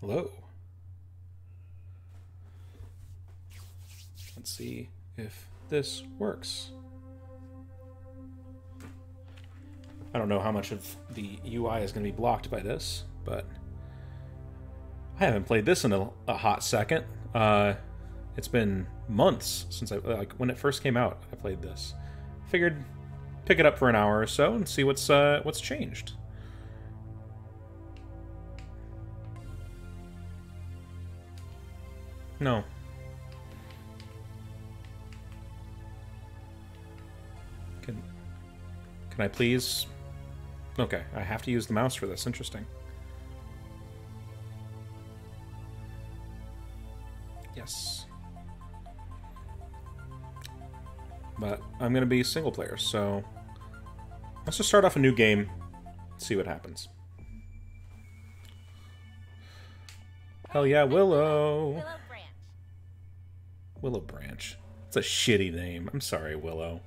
Hello. Let's see if this works. I don't know how much of the UI is going to be blocked by this, but I haven't played this in a, a hot second. Uh, it's been months since I like when it first came out. I played this. Figured pick it up for an hour or so and see what's uh, what's changed. No. Can can I please? Okay, I have to use the mouse for this. Interesting. Yes. But I'm going to be single player, so let's just start off a new game, see what happens. Hell yeah, Willow! Willow Branch. It's a shitty name. I'm sorry, Willow.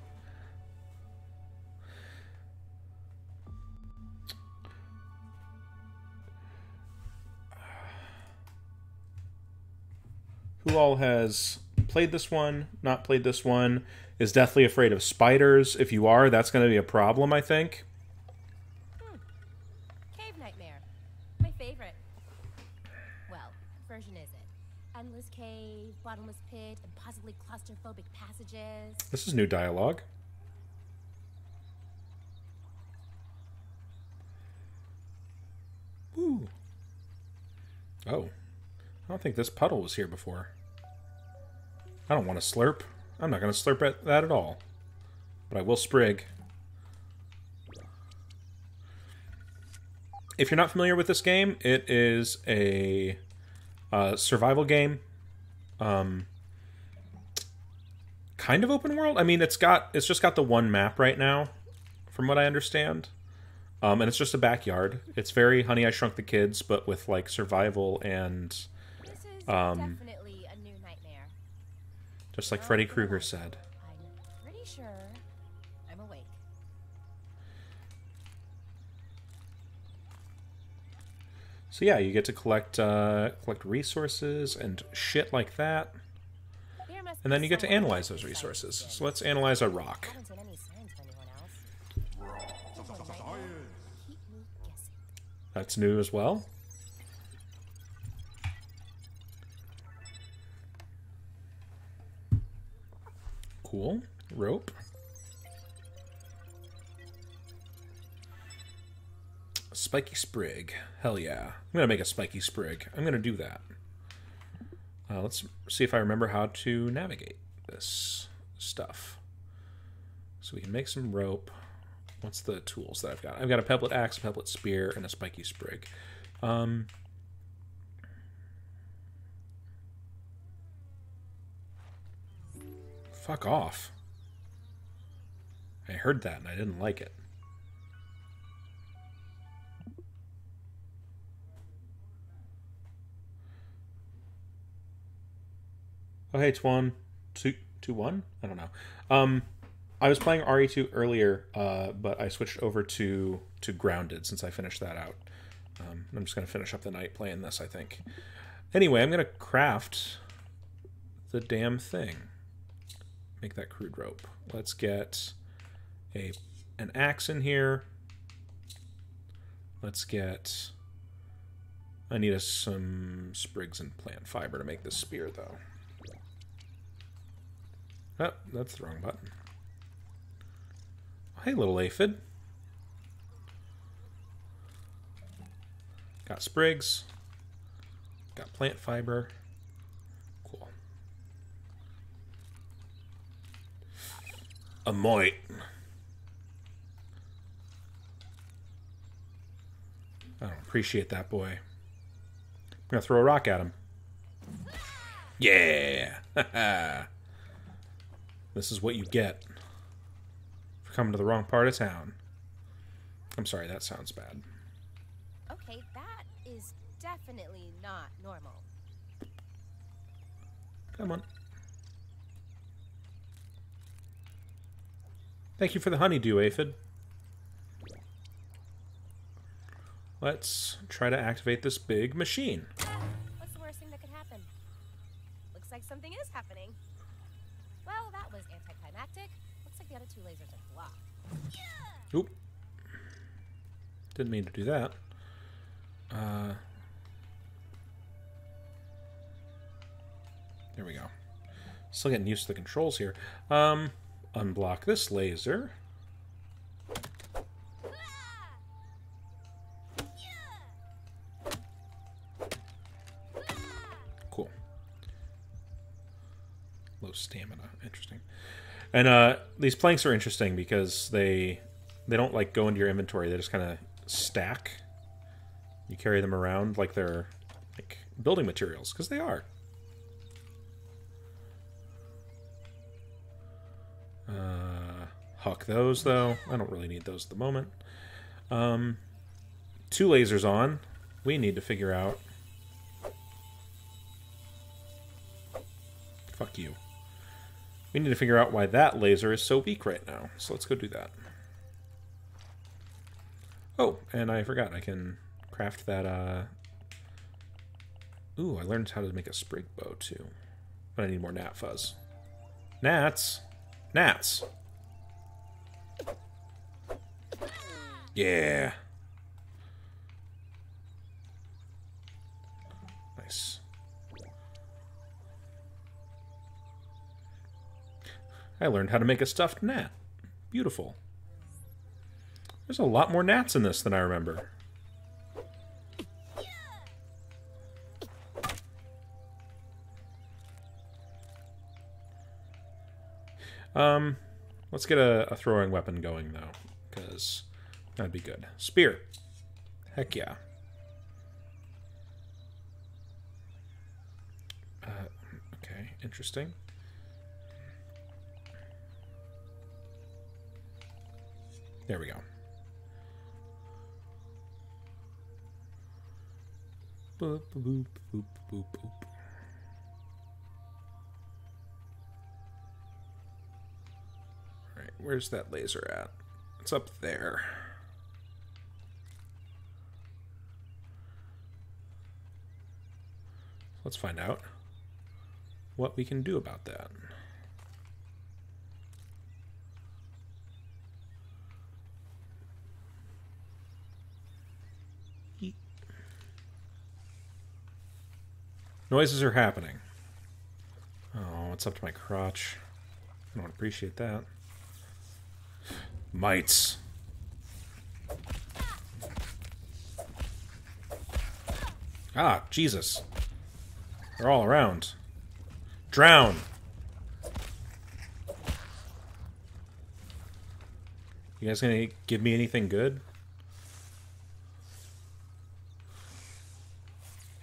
Who all has played this one, not played this one, is deathly afraid of spiders? If you are, that's going to be a problem, I think. Cave Nightmare. My favorite. Well, what version is it? Endless cave, bottomless pit, impossibly claustrophobic passages. This is new dialogue. Ooh. Oh. I don't think this puddle was here before. I don't want to slurp. I'm not going to slurp at that at all. But I will sprig. If you're not familiar with this game, it is a uh, survival game. Um, kind of open world. I mean, it's got it's just got the one map right now, from what I understand, um, and it's just a backyard. It's very Honey I Shrunk the Kids, but with like survival and This is Um, definitely a new nightmare. just like Freddy Krueger said. So yeah, you get to collect uh, collect resources and shit like that, and then you get to analyze those resources. So let's analyze a rock. That's new as well. Cool. Rope. Spiky sprig. Hell yeah. I'm going to make a spiky sprig. I'm going to do that. Uh, let's see if I remember how to navigate this stuff. So we can make some rope. What's the tools that I've got? I've got a pebblet axe, a pebblet spear, and a spiky sprig. Um, fuck off. I heard that and I didn't like it. Oh hey, Twan, two two one. I don't know. Um, I was playing RE2 earlier, uh, but I switched over to to Grounded since I finished that out. Um, I'm just gonna finish up the night playing this. I think. Anyway, I'm gonna craft the damn thing. Make that crude rope. Let's get a an axe in here. Let's get. I need a, some sprigs and plant fiber to make this spear, though. Oh, that's the wrong button. Hey, little aphid. Got sprigs. Got plant fiber. Cool. A moit. I don't appreciate that boy. I'm gonna throw a rock at him. Yeah! this is what you get for coming to the wrong part of town. I'm sorry, that sounds bad. Okay, that is definitely not normal. Come on. Thank you for the honeydew, Aphid. Let's try to activate this big machine. What's the worst thing that could happen? Looks like something is happening. Well, that was anticlimactic. Looks like the other two lasers are blocked. Oop. Didn't mean to do that. Uh, there we go. Still getting used to the controls here. Um, unblock this laser. Low stamina. Interesting. And uh, these planks are interesting because they they don't like go into your inventory. They just kind of stack. You carry them around like they're like building materials because they are. Uh, huck those though. I don't really need those at the moment. Um, two lasers on. We need to figure out. Fuck you. We need to figure out why that laser is so weak right now. So let's go do that. Oh, and I forgot. I can craft that, uh... Ooh, I learned how to make a sprig bow, too. But I need more gnat fuzz. Gnats! Gnats! Yeah! Nice. I learned how to make a stuffed gnat. Beautiful. There's a lot more gnats in this than I remember. Um, let's get a, a throwing weapon going, though, because that'd be good. Spear. Heck yeah. Uh, okay, interesting. There we go. Boop, boop, boop, boop, boop. Alright, where's that laser at? It's up there. Let's find out what we can do about that. Noises are happening. Oh, it's up to my crotch. I don't appreciate that. Mites. Ah, Jesus. They're all around. Drown! You guys gonna give me anything good?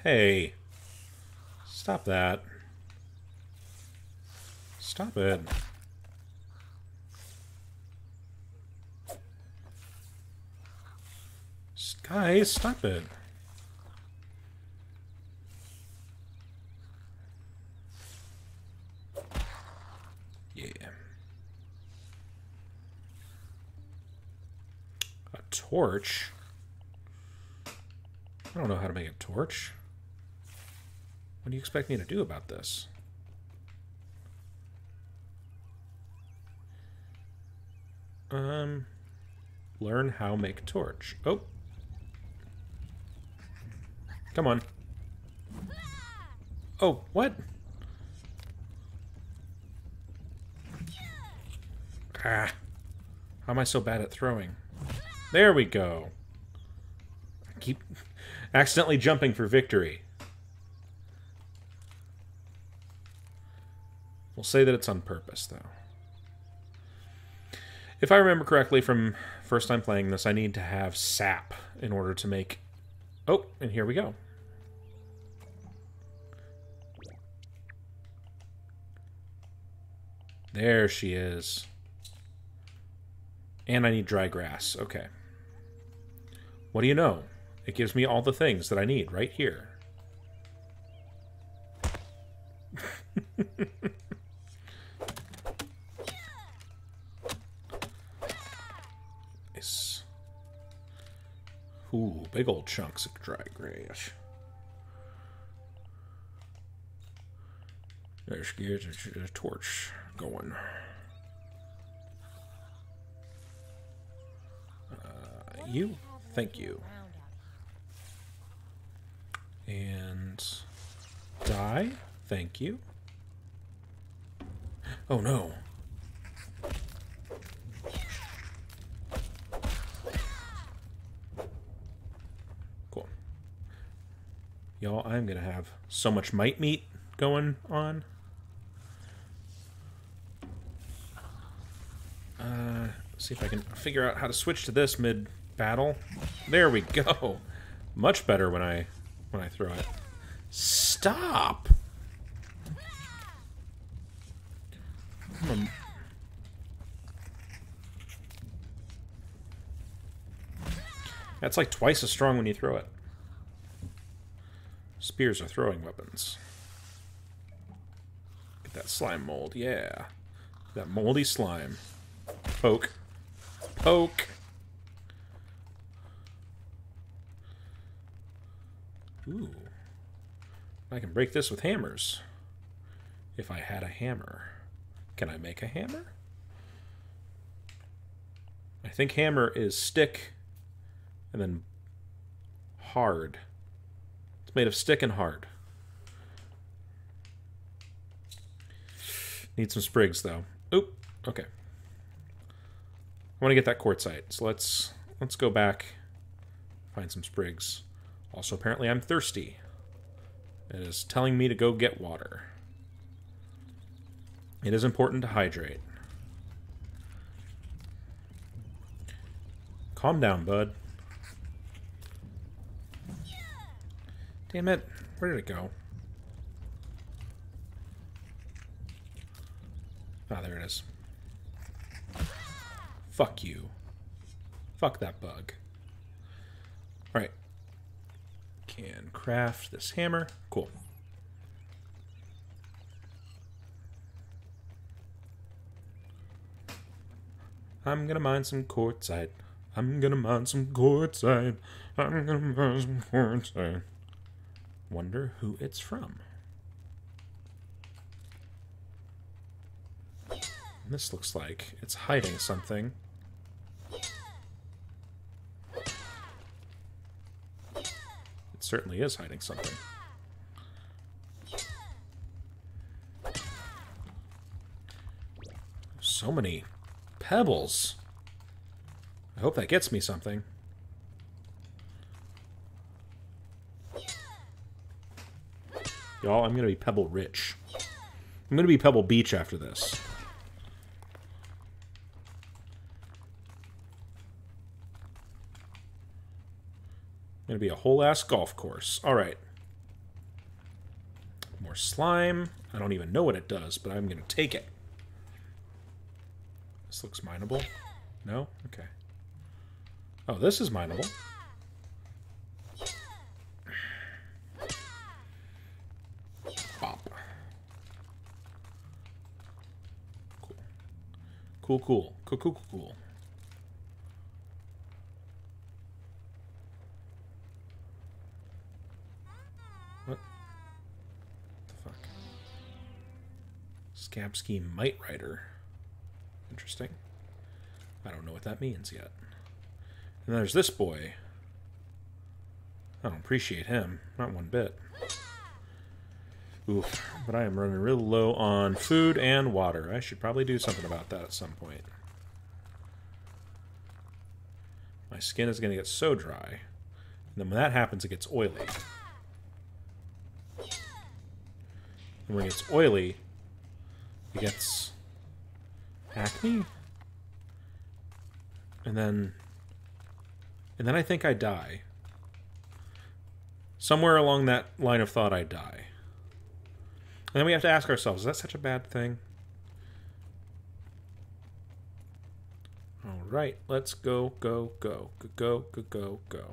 Hey. Stop that. Stop it. Guys, stop it. Yeah. A torch? I don't know how to make a torch. What do you expect me to do about this? Um, learn how make torch. Oh. Come on. Oh, what? Ah. How am I so bad at throwing? There we go. I keep accidentally jumping for victory. We'll say that it's on purpose, though. If I remember correctly from first time playing this, I need to have sap in order to make... Oh, and here we go. There she is. And I need dry grass. Okay. What do you know? It gives me all the things that I need right here. Ooh, big old chunks of dry grass. Get a torch going. Uh, you? Thank you. And die? Thank you. Oh no. Y'all, I'm gonna have so much mite meat going on. Uh, see if I can figure out how to switch to this mid battle. There we go. Much better when I when I throw it. Stop. That's like twice as strong when you throw it. Spears are throwing weapons. Get that slime mold, yeah. That moldy slime. Poke. Poke. Ooh. I can break this with hammers. If I had a hammer. Can I make a hammer? I think hammer is stick and then hard. Made of stick and hard. Need some sprigs though. Oop. Okay. I want to get that quartzite, so let's let's go back, find some sprigs. Also, apparently, I'm thirsty. It is telling me to go get water. It is important to hydrate. Calm down, bud. Damn it. Where did it go? Ah, there it is. Fuck you. Fuck that bug. Alright. Can craft this hammer. Cool. I'm gonna mine some quartzite. I'm gonna mine some quartzite. I'm gonna mine some quartzite. Wonder who it's from. This looks like it's hiding something. It certainly is hiding something. So many pebbles. I hope that gets me something. Y'all, I'm going to be pebble rich. I'm going to be Pebble Beach after this. Going to be a whole ass golf course. All right. More slime. I don't even know what it does, but I'm going to take it. This looks mineable. No? Okay. Oh, this is mineable. Cool, cool. Cool, cool, cool, cool. What? the fuck? Might Rider. Interesting. I don't know what that means yet. And there's this boy. I don't appreciate him. Not one bit. Oof. But I am running real low on food and water. I should probably do something about that at some point. My skin is going to get so dry. And then when that happens, it gets oily. And when it gets oily, it gets acne. And then and then I think I die. Somewhere along that line of thought I die. And then we have to ask ourselves, is that such a bad thing? All right, let's go, go, go, go, go, go, go, go.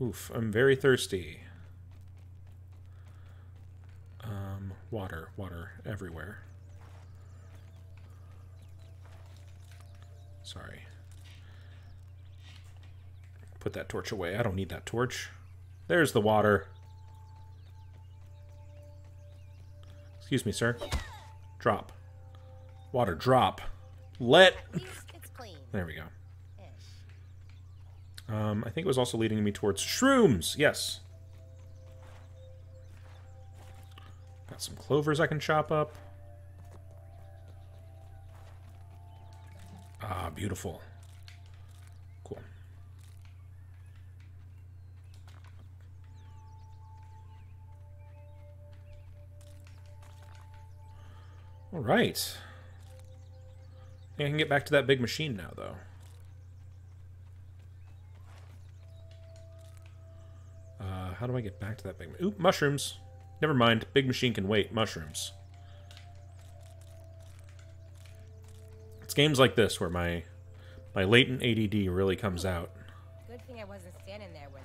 Oof, I'm very thirsty. Um, water, water everywhere. Sorry. Put that torch away. I don't need that torch. There's the water. Excuse me, sir. Drop. Water, drop. Let. At least it's clean. There we go. Um, I think it was also leading me towards shrooms. Yes. Got some clovers I can chop up. Ah, beautiful. All right. I can get back to that big machine now, though. Uh, how do I get back to that big... Ooh, mushrooms. Never mind. Big machine can wait. Mushrooms. It's games like this where my my latent ADD really comes out. Good thing I wasn't standing there when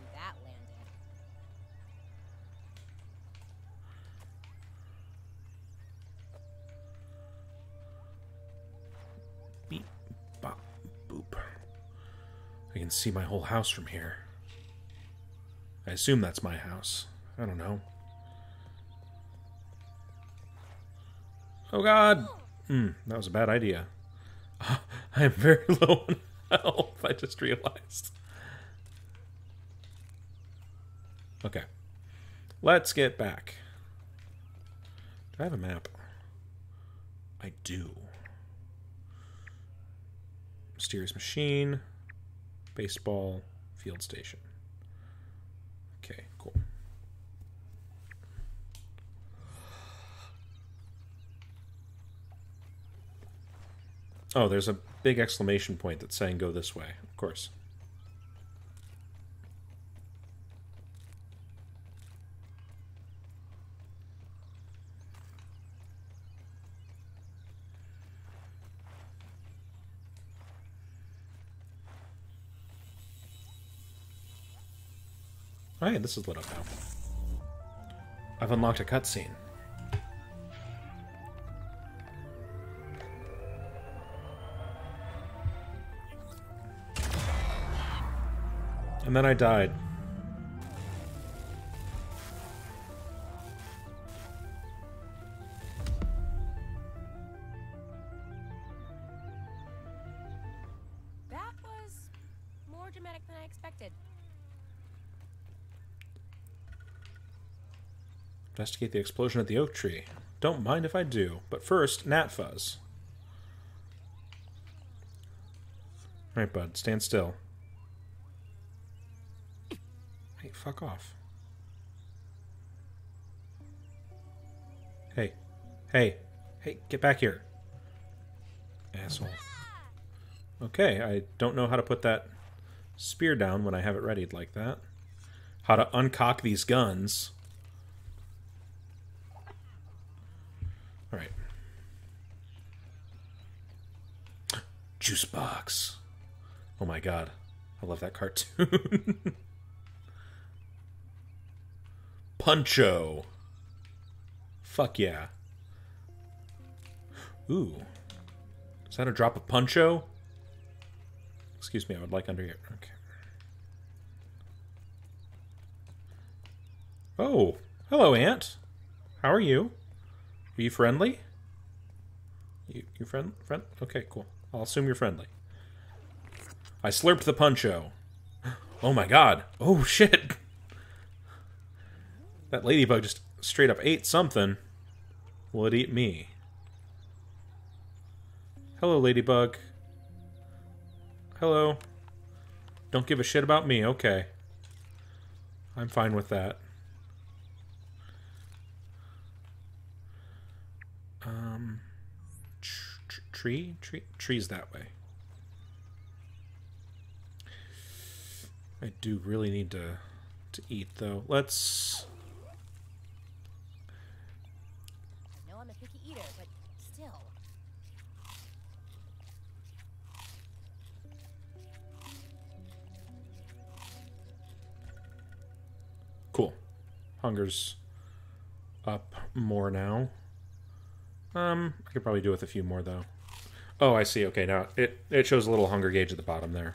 I can see my whole house from here. I assume that's my house. I don't know. Oh god! Hmm, that was a bad idea. I am very low on health, I just realized. Okay. Let's get back. Do I have a map? I do. Mysterious machine, baseball, field station. Okay, cool. Oh, there's a big exclamation point that's saying go this way, of course. Oh, Alright, this is lit up now. I've unlocked a cutscene. And then I died. Investigate the explosion at the oak tree. Don't mind if I do. But first, Gnat Fuzz. Alright, bud, stand still. Hey, fuck off. Hey. Hey. Hey, get back here. Asshole. Okay, I don't know how to put that spear down when I have it readied like that. How to uncock these guns. Alright. Juice box. Oh my god. I love that cartoon. Puncho. Fuck yeah. Ooh. Is that a drop of puncho? Excuse me, I would like under here. Okay. Oh, hello, Ant. How are you? Are you friendly? You you friend friend? Okay, cool. I'll assume you're friendly. I slurped the puncho. Oh my god. Oh shit. That ladybug just straight up ate something. Will it eat me? Hello, ladybug. Hello. Don't give a shit about me. Okay. I'm fine with that. Um, tr- tr- tree, tree, trees that way. I do really need to to eat though. Let's. I know I'm a picky eater, but still. Cool. Hunger's up more now. Um, I could probably do with a few more though. Oh, I see. Okay, now it it shows a little hunger gauge at the bottom there.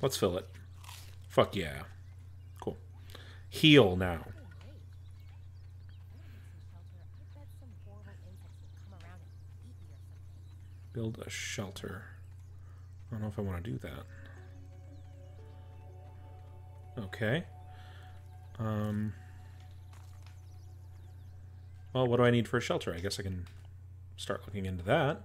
Let's fill it. Fuck yeah. Cool. Heal now. Build a shelter. I don't know if I want to do that. Okay. Um... Well, what do I need for a shelter? I guess I can start looking into that.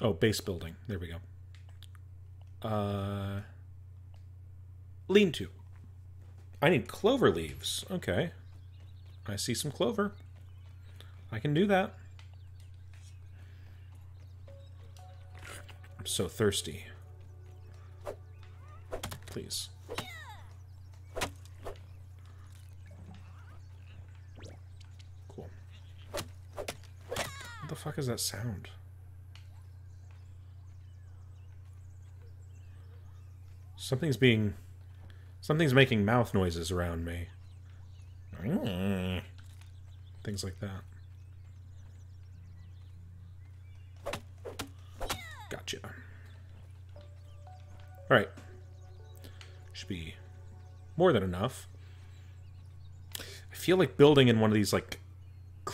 Oh, base building. There we go. Uh, lean to. I need clover leaves. Okay. I see some clover. I can do that. I'm so thirsty. Please. Cool. What the fuck is that sound? Something's being... Something's making mouth noises around me. Things like that. Gotcha. Alright. Should be more than enough. I feel like building in one of these, like,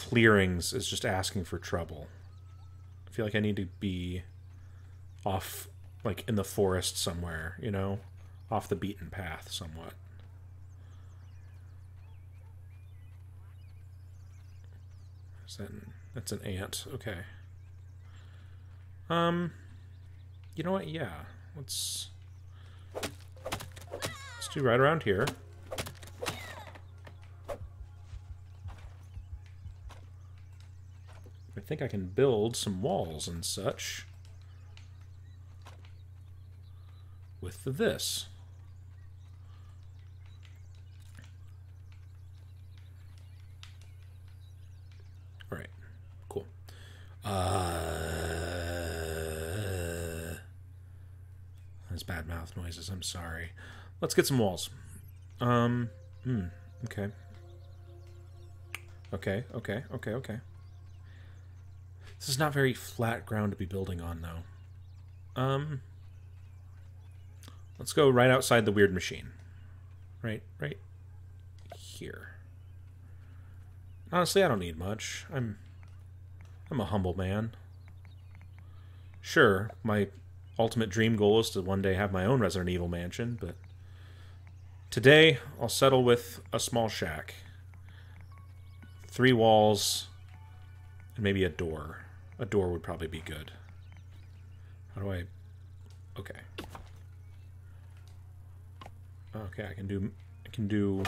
clearings is just asking for trouble. I feel like I need to be off, like, in the forest somewhere, you know? Off the beaten path somewhat. Is that an, that's an ant. Okay. Um, you know what? Yeah, let's let's do right around here. I think I can build some walls and such with this. All right, cool. Uh, those bad mouth noises. I'm sorry. Let's get some walls. Um. Hmm. Okay. Okay. Okay. Okay. Okay. This is not very flat ground to be building on, though. Um. Let's go right outside the weird machine. Right. Right here. Honestly, I don't need much. I'm I'm a humble man. Sure, my ultimate dream goal is to one day have my own Resident Evil mansion, but today I'll settle with a small shack. Three walls and maybe a door. A door would probably be good. How do I Okay. Okay, I can do I can do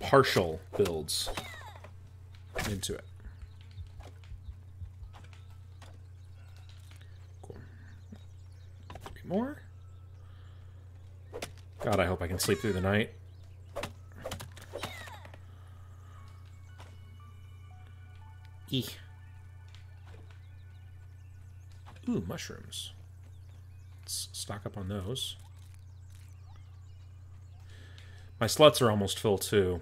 partial builds into it. Cool. Three more. God, I hope I can sleep through the night. Eek. Ooh, mushrooms. Let's stock up on those. My sluts are almost full, too.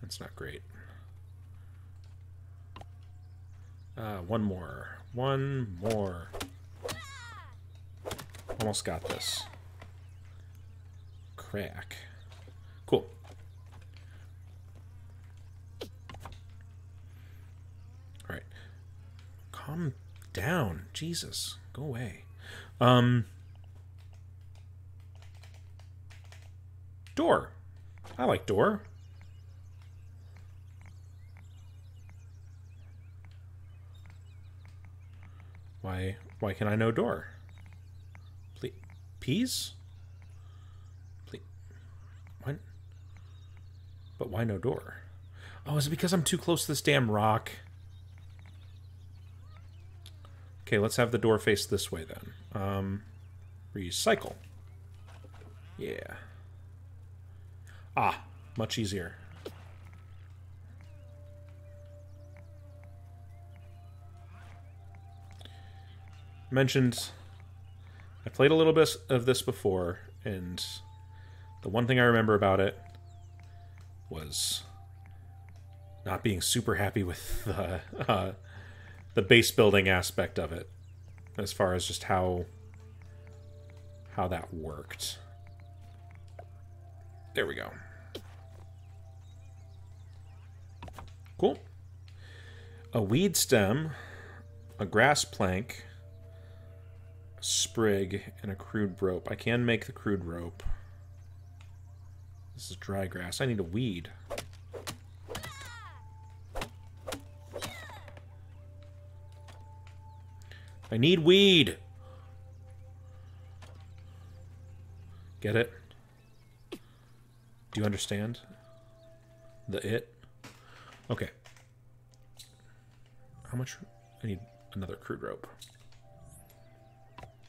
That's not great. Uh, one more. One more. Almost got this. Crack. Cool. Alright. Calm down. Jesus. Go away. Um... Door. I like door. Why why can I no door? Please, peas? Please. What? But why no door? Oh, is it because I'm too close to this damn rock? Okay, let's have the door face this way then. Um, recycle. Yeah. Ah, much easier. Mentioned I played a little bit of this before, and the one thing I remember about it was not being super happy with the uh, the base building aspect of it, as far as just how how that worked. There we go. Cool. A weed stem, a grass plank, a sprig, and a crude rope. I can make the crude rope. This is dry grass. I need a weed. I need weed. Get it? Do you understand? The it? Okay. How much? I need another crude rope.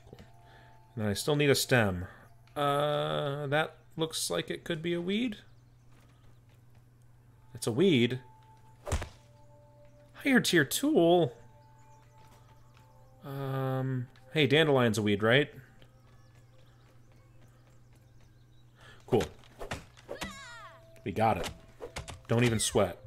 Cool. And I still need a stem. Uh, that looks like it could be a weed. It's a weed. Higher tier tool. Um, hey, dandelion's a weed, right? Cool. We got it. Don't even sweat.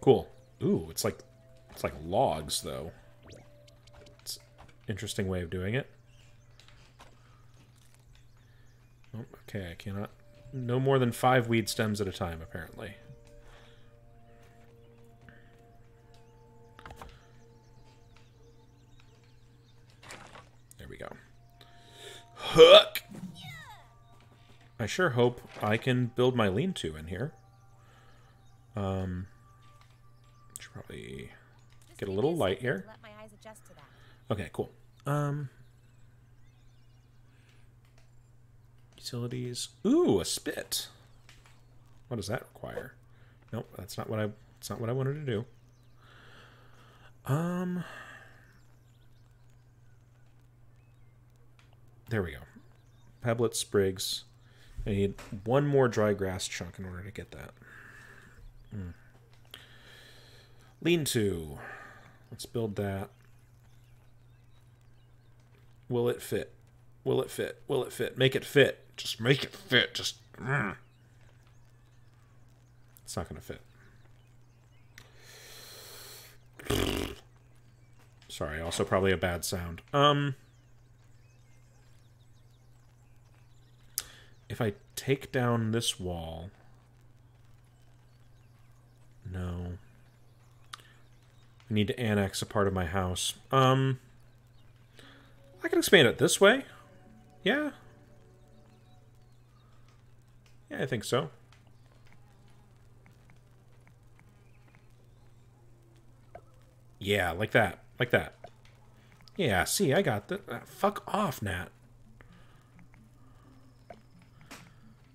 Cool. Ooh, it's like it's like logs though. It's interesting way of doing it. Oh, okay, I cannot no more than five weed stems at a time, apparently. There we go. Hook! I sure hope I can build my lean-to in here. Um, should probably get a little light here. Okay, cool. Um, Utilities. Ooh, a spit. What does that require? Nope, that's not what I. That's not what I wanted to do. Um. There we go. Pebblet sprigs. I need one more dry grass chunk in order to get that. Mm. Lean to. Let's build that. Will it fit? Will it fit? Will it fit? Make it fit. Just make it fit. Just. Mm. It's not going to fit. Sorry, also probably a bad sound. Um. If I take down this wall. No. I need to annex a part of my house. Um. I can expand it this way. Yeah, yeah, I think so. Yeah, like that. Like that. Yeah, see, I got the... Uh, fuck off, Gnat.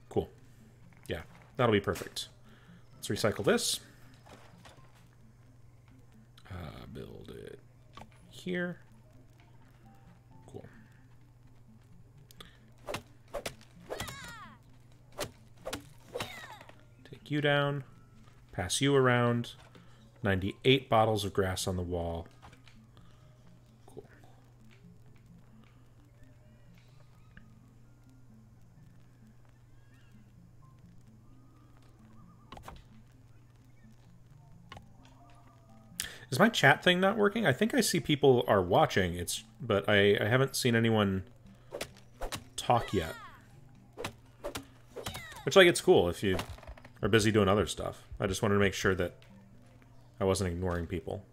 Cool. Yeah, that'll be perfect. Let's recycle this. Uh, build it here. You down, pass you around. 98 bottles of grass on the wall. Cool. Is my chat thing not working? I think I see people are watching, It's but I, I haven't seen anyone talk yet. Which, like, it's cool if you are busy doing other stuff. I just wanted to make sure that I wasn't ignoring people.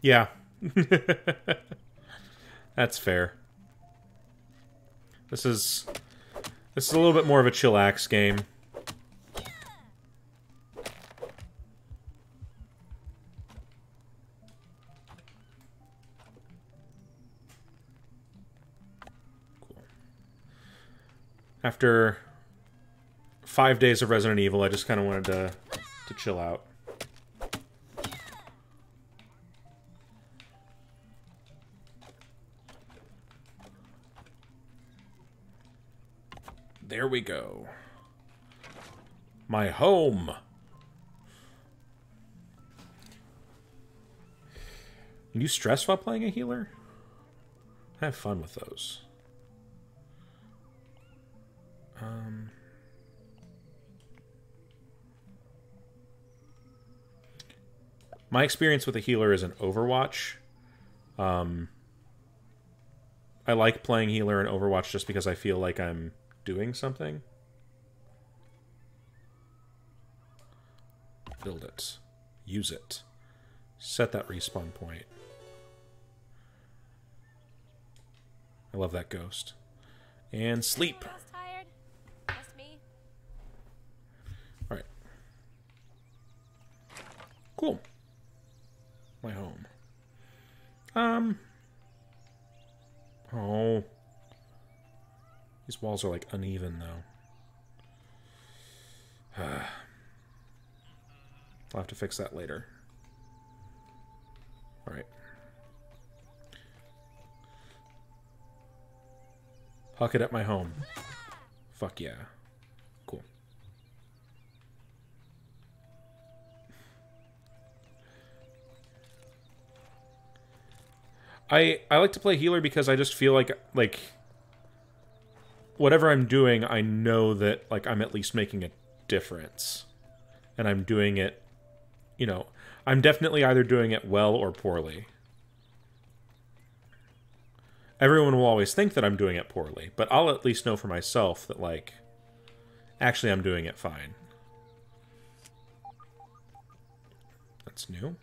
Yeah. That's fair. This is this is a little bit more of a chillax game. After five days of Resident Evil, I just kind of wanted to to chill out. There we go. My home. You stress while playing a healer? Have fun with those. Um, my experience with a healer is an Overwatch. Um, I like playing healer in Overwatch just because I feel like I'm doing something. Build it. Use it. Set that respawn point. I love that ghost. And sleep. Anyone else tired? Just me? Alright. Cool. My home. Um. Oh. These walls are like uneven though. I'll have to fix that later. Alright. Huck it at my home. Fuck yeah. I I like to play healer because I just feel like like whatever I'm doing, I know that like I'm at least making a difference. And I'm doing it, you know, I'm definitely either doing it well or poorly. Everyone will always think that I'm doing it poorly, but I'll at least know for myself that like actually I'm doing it fine. That's new.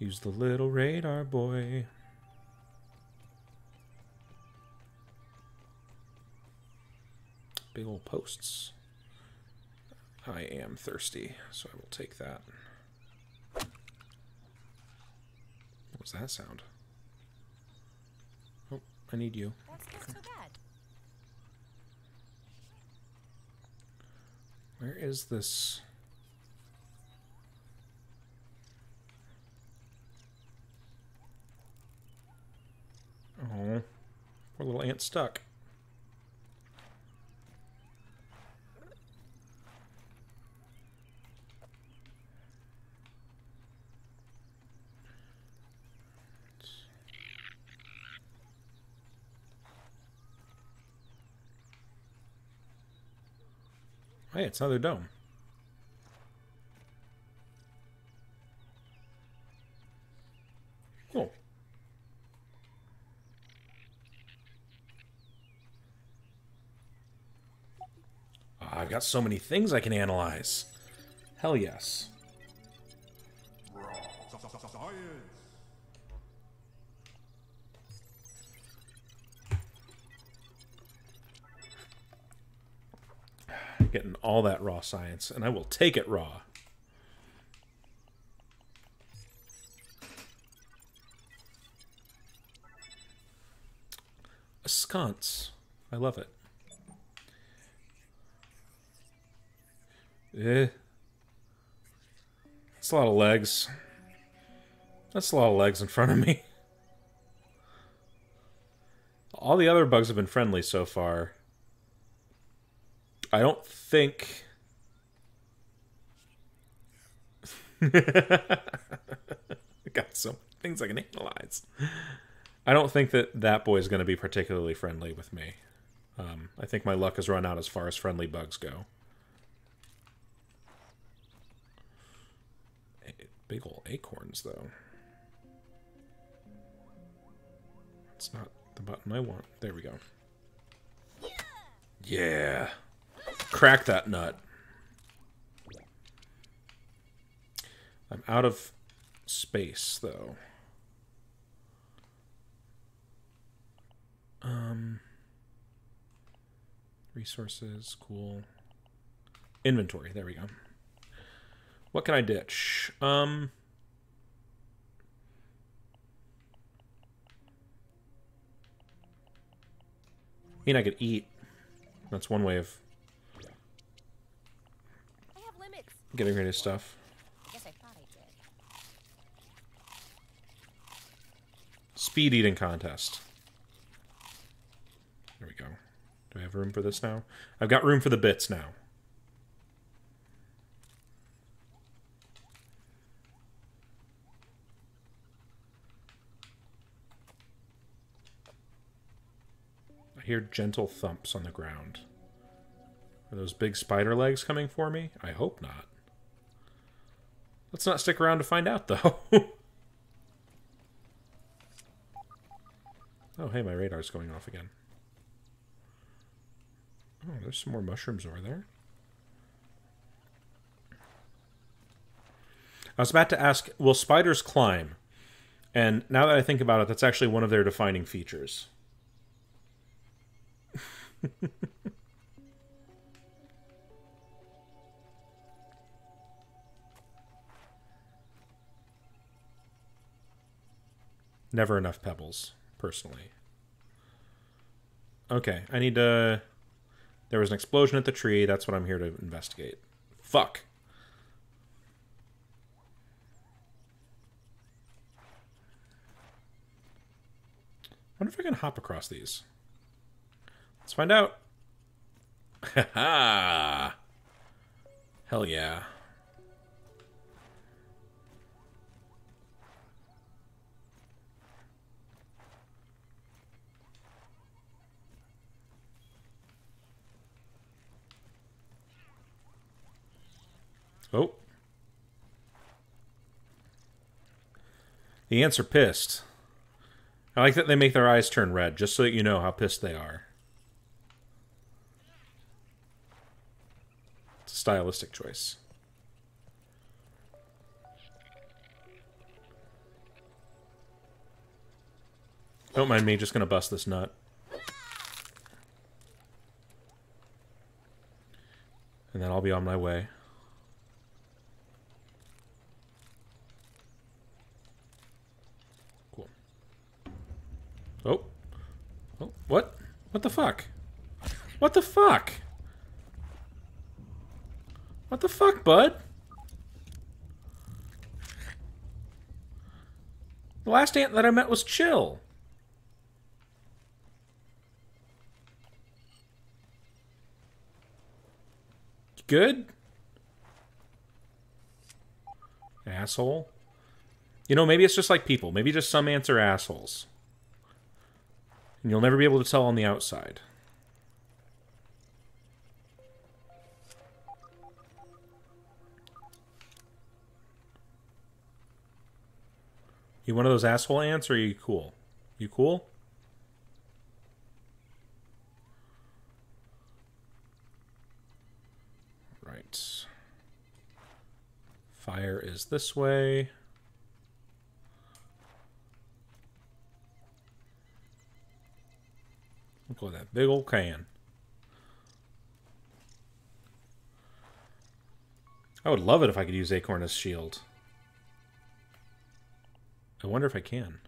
Use the little radar boy. Big old posts. I am thirsty, so I will take that. What was that sound? Oh, I need you. What's this so bad? Where is this? Oh, poor little ant stuck. Hey, it's another dome. Cool. Ah, I've got so many things I can analyze. Hell yes. Getting all that raw science, and I will take it raw. A sconce. I love it. Eh. That's a lot of legs. That's a lot of legs in front of me. All the other bugs have been friendly so far. I don't think. Got some things I can analyze. I don't think that that boy is going to be particularly friendly with me. Um, I think my luck has run out as far as friendly bugs go. Big ol' acorns, though. That's not the button I want. There we go. Yeah. Crack that nut. I'm out of space, though. Um, resources, cool. Inventory, there we go. What can I ditch? Um, I mean, I could eat. That's one way of getting rid of stuff. Speed eating contest. There we go. Do I have room for this now? I've got room for the bits now. Hear gentle thumps on the ground. Are those big spider legs coming for me? I hope not. Let's not stick around to find out, though. oh, hey, my radar's going off again. Oh, there's some more mushrooms over there. I was about to ask, will spiders climb? And now that I think about it, that's actually one of their defining features. Never enough pebbles, personally. Okay, I need to... There was an explosion at the tree. That's what I'm here to investigate. Fuck. wonder if I can hop across these. Let's find out. Ha Hell yeah. Oh. The ants are pissed. I like that they make their eyes turn red, just so that you know how pissed they are. It's a stylistic choice. Don't mind me, just gonna bust this nut. And then I'll be on my way. Cool. Oh. Oh, what? What the fuck? What the fuck? What the fuck, bud? The last ant that I met was chill. Good? Asshole. You know, maybe it's just like people. Maybe just some ants are assholes. And you'll never be able to tell on the outside. You one of those asshole ants or are you cool? You cool? Right. Fire is this way. Look at that big old can. I would love it if I could use Acorn as shield. I wonder if I can.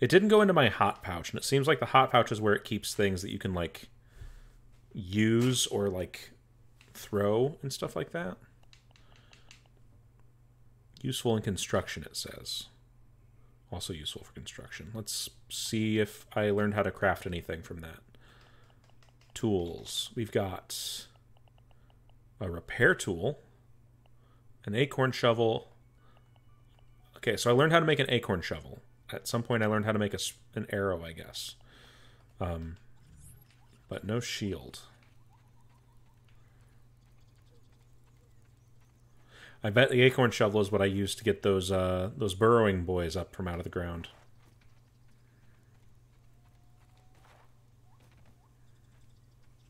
It didn't go into my hot pouch, and it seems like the hot pouch is where it keeps things that you can, like, use or, like, throw and stuff like that. Useful in construction, it says. Also useful for construction. Let's see if I learned how to craft anything from that. Tools. We've got a repair tool, an acorn shovel. Okay, so I learned how to make an acorn shovel. At some point, I learned how to make a, an arrow, I guess. Um, but no shield. I bet the acorn shovel is what I used to get those uh, those burrowing boys up from out of the ground.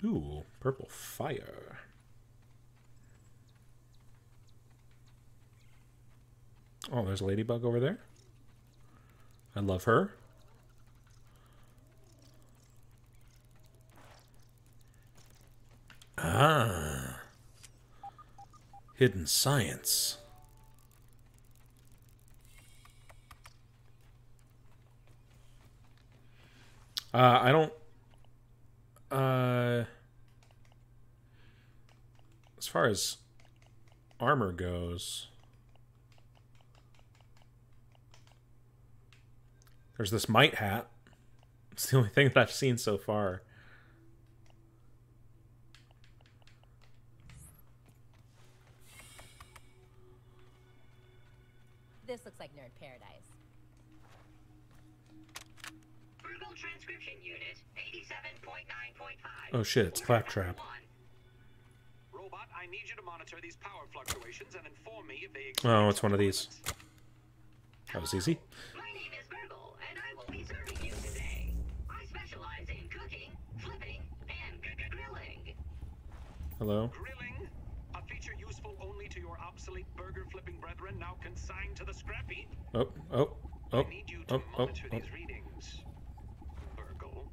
Ooh, purple fire. Oh, there's a ladybug over there. I love her. Ah. Hidden science. Uh, I don't. Uh, as far as armor goes, there's this mite hat. It's the only thing that I've seen so far. This looks like nerd paradise. transcription unit 87.9.5. Oh shit, it's Claptrap. Robot, I need you to monitor these power fluctuations and inform me if they Oh, it's one of these. That was easy. My name is Burgle, and I will be serving you today. I specialize in cooking, flipping, and g- g- grilling. Hello. Grilling, a feature useful only to your obsolete burger flipping brethren now consigned to the scrap heap. Oh, oh, oh, I oh, need you to oh, oh, monitor oh. these readings. Burgle.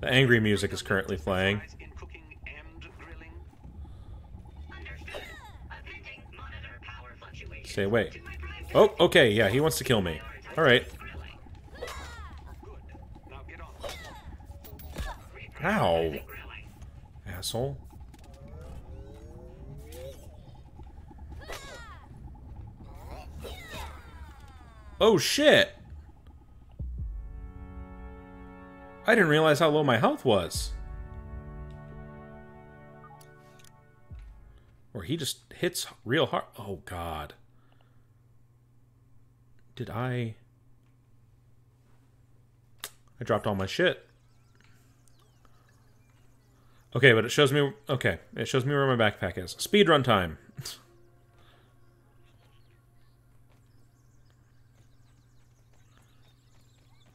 The angry music is currently playing. Specialize In cooking and grilling. Understood. Appending monitor power fluctuations Stay away. to my prime Oh, okay, yeah, he wants to kill me. All right. grilling. Now. Ow, asshole. Oh shit! I didn't realize how low my health was. Or he just hits real hard. Oh god. Did I. I dropped all my shit. Okay, but it shows me. Okay, it shows me where my backpack is. Speed run time.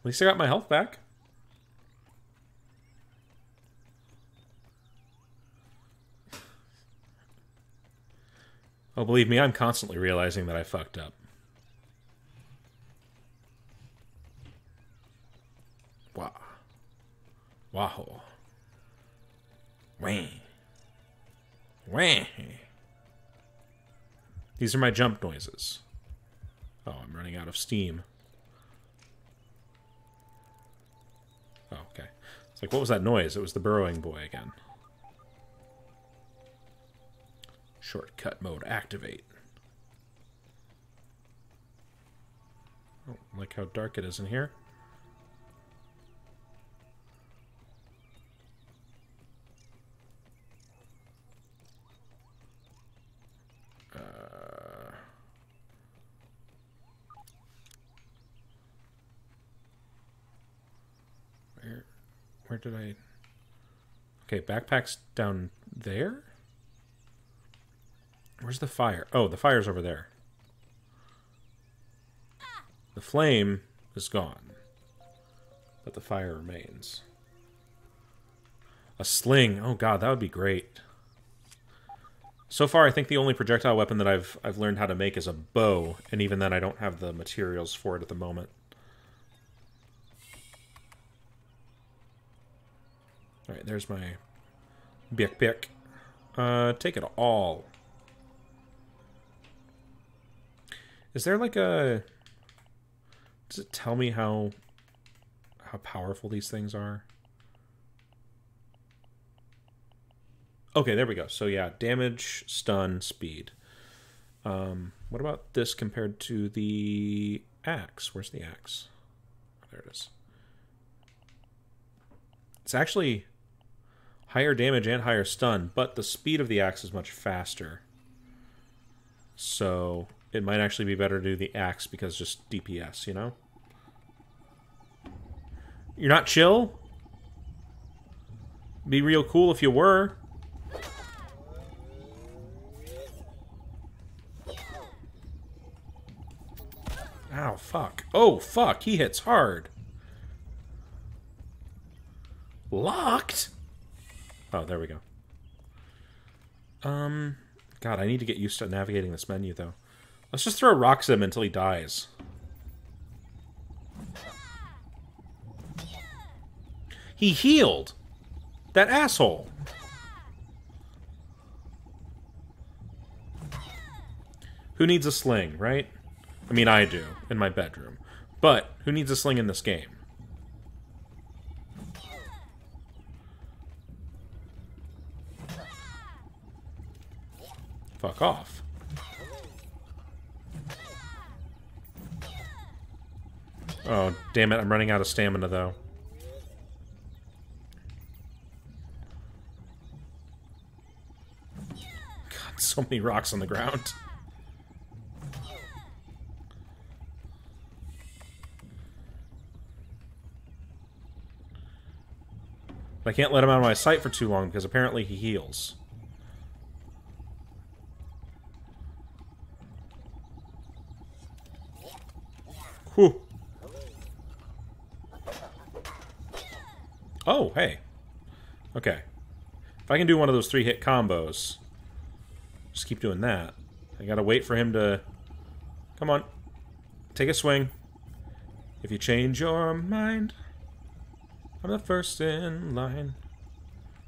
At least I got my health back. Oh, believe me, I'm constantly realizing that I fucked up. Wow. Wow. Wah. Wah. These are my jump noises. Oh, I'm running out of steam. Oh, okay. It's like, what was that noise? It was the burrowing boy again. Shortcut mode activate. Oh, like how dark it is in here. Uh, Where, where did I? Okay, backpack's down there. Where's the fire? Oh, the fire's over there. The flame is gone, but the fire remains. A sling. Oh god, that would be great. So far, I think the only projectile weapon that I've I've learned how to make is a bow, and even then, I don't have the materials for it at the moment. All right, there's my bick bick. Uh, take it all. Is there like a? Does it tell me how how powerful these things are? Okay, there we go. So yeah, damage, stun, speed. Um, what about this compared to the axe? Where's the axe? There it is. It's actually higher damage and higher stun, but the speed of the axe is much faster. So it might actually be better to do the axe because just DPS, you know? You're not chill? Be real cool if you were. Ow, fuck. Oh, fuck. He hits hard. Locked? Oh, there we go. Um, God, I need to get used to navigating this menu, though. Let's just throw rocks at him until he dies. He healed! That asshole! Who needs a sling, right? I mean, I do, in my bedroom. But, who needs a sling in this game? Fuck off. Oh, damn it, I'm running out of stamina, though. God, so many rocks on the ground. But I can't let him out of my sight for too long because apparently he heals. Oh, hey. Okay. If I can do one of those three hit combos, just keep doing that. I gotta wait for him to. Come on. Take a swing. If you change your mind, I'm the first in line.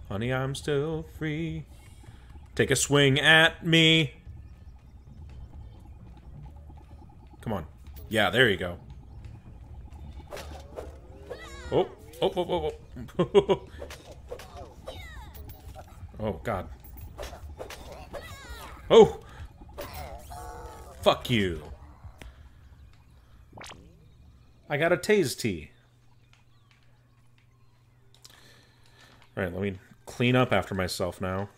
Honey, I'm still free. Take a swing at me. Come on. Yeah, there you go. Oh, oh, oh, oh, oh. oh, God. Oh! Fuck you. I got a tase tea. Alright, let me clean up after myself now.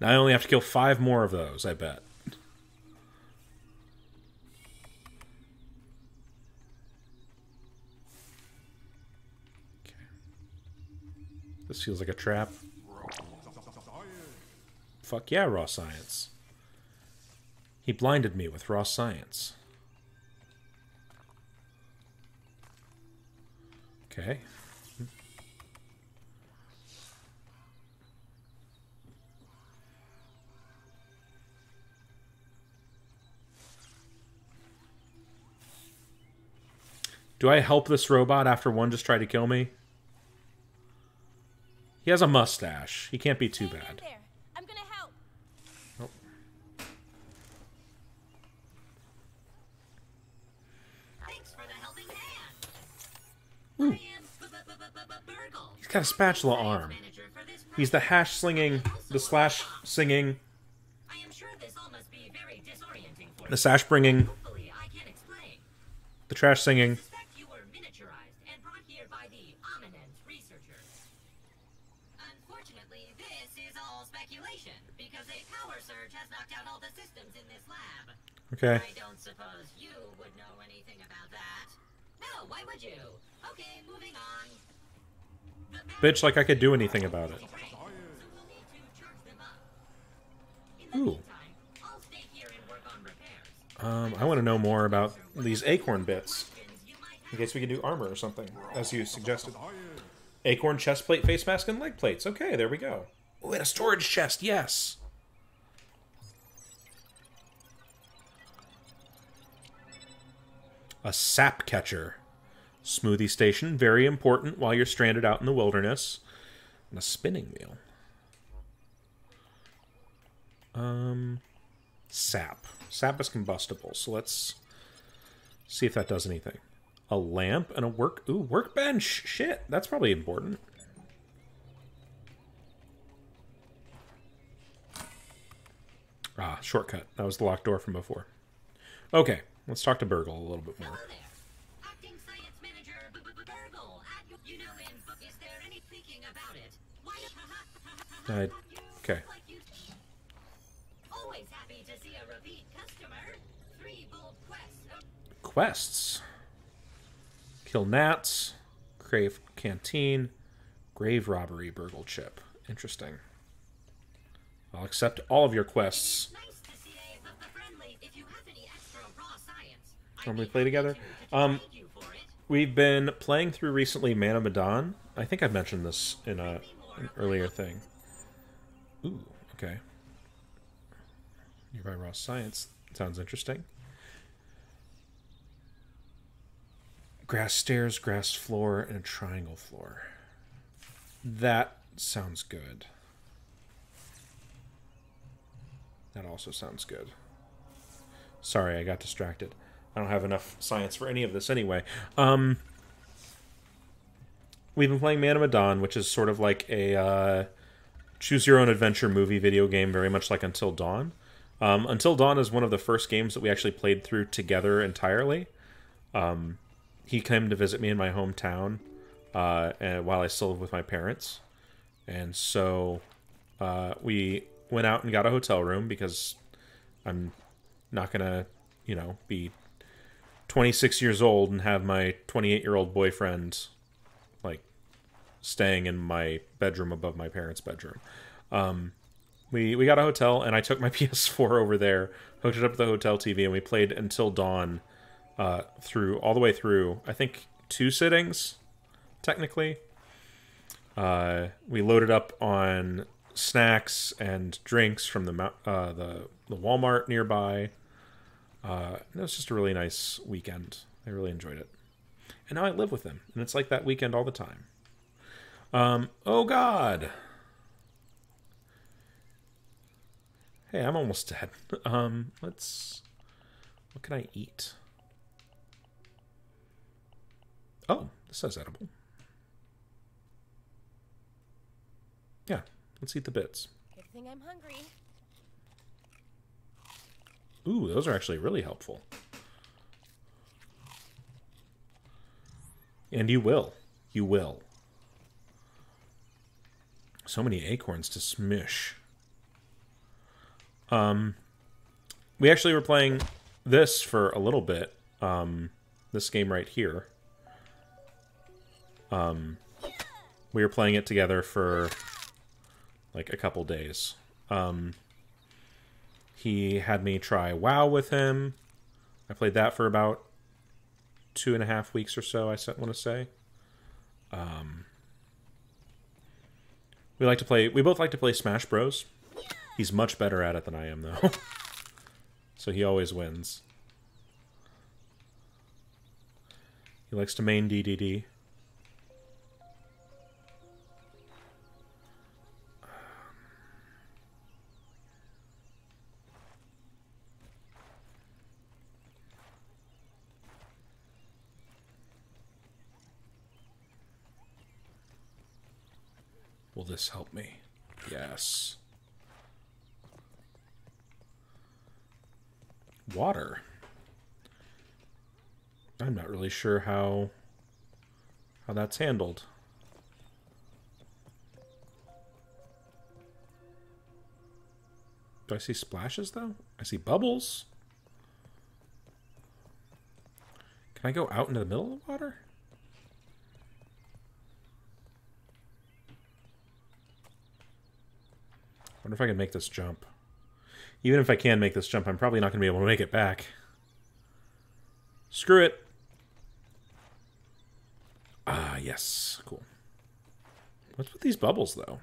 Now I only have to kill five more of those, I bet. This feels like a trap. Fuck yeah, raw science. He blinded me with raw science. Okay. Do I help this robot after one just tried to kill me? He has a mustache. He can't be too bad. there. I'm gonna help. Oh. Thanks for the helping hand. He's got a spatula arm. Manager for this He's the hash slinging, the slash singing, I am sure this all must be very disorienting for the sash bringing, I can explain. the trash singing. Okay. I don't suppose you would know anything about that. No, why would you? Okay, moving on. Bitch, like I could do anything about it. batteries drained, so we'll need to charge them up. In the Ooh. I'll stay here and work on repairs. Um, I want to know more about these acorn bits. Questions you might In case we can do armor or something, as you suggested. Acorn chest plate, face mask, and leg plates. Okay, there we go. Oh, and a storage chest, yes. A sap catcher. Smoothie station, very important while you're stranded out in the wilderness. And a spinning wheel. Um, sap. Sap is combustible, so let's see if that does anything. A lamp and a work ooh workbench. Shit, that's probably important. Ah, shortcut. That was the locked door from before. Okay, let's talk to Burgle a little bit more. I, okay. Always happy to see a repeat customer. Three bold quests. Quests. Kill gnats. Crave canteen. Grave robbery Burgle chip. Interesting. I'll accept all of your quests. When we play together? to- to Um. We've been playing through recently Man of Medan. I think I've mentioned this in a, an earlier thing. Ooh, okay. Nearby raw science. Sounds interesting. Grass stairs, grass floor, and a triangle floor. That sounds good. That also sounds good. Sorry, I got distracted. I don't have enough science for any of this anyway. Um, we've been playing Man of Medan, which is sort of like a uh, choose your own adventure movie video game, very much like Until Dawn. Um, Until Dawn is one of the first games that we actually played through together entirely. Um, he came to visit me in my hometown uh, and while I still live with my parents, and so uh, we went out and got a hotel room because I'm not gonna, you know, be 26 years old and have my 28 year old boyfriend like staying in my bedroom above my parents' bedroom. Um, we we got a hotel and I took my PS4 over there, hooked it up to the hotel TV, and we played until dawn uh, through all the way through. I think two sittings, technically. Uh, we loaded up on snacks and drinks from the uh, the the Walmart nearby. Uh, it was just a really nice weekend. I really enjoyed it, and now I live with him, and it's like that weekend all the time. Um, oh God. Hey, I'm almost dead. Um, let's. What can I eat? Oh, this says edible. Yeah, let's eat the bits. Good thing I'm hungry. Ooh, those are actually really helpful. And you will. You will. So many acorns to smish. Um, we actually were playing this for a little bit. Um, this game right here. Um, we were playing it together for like a couple days. Um, he had me try WoW with him. I played that for about two and a half weeks or so. I want to say. Um, we like to play. We both like to play Smash Bros. He's much better at it than I am, though. so he always wins. He likes to main Dedede. Will this help me? Yes. Water. I'm not really sure how how that's handled. Do I see splashes though? I see bubbles. Can I go out into the middle of the water? Wonder if I can make this jump. Even if I can make this jump, I'm probably not going to be able to make it back. Screw it. Ah, yes. Cool. What's with these bubbles, though?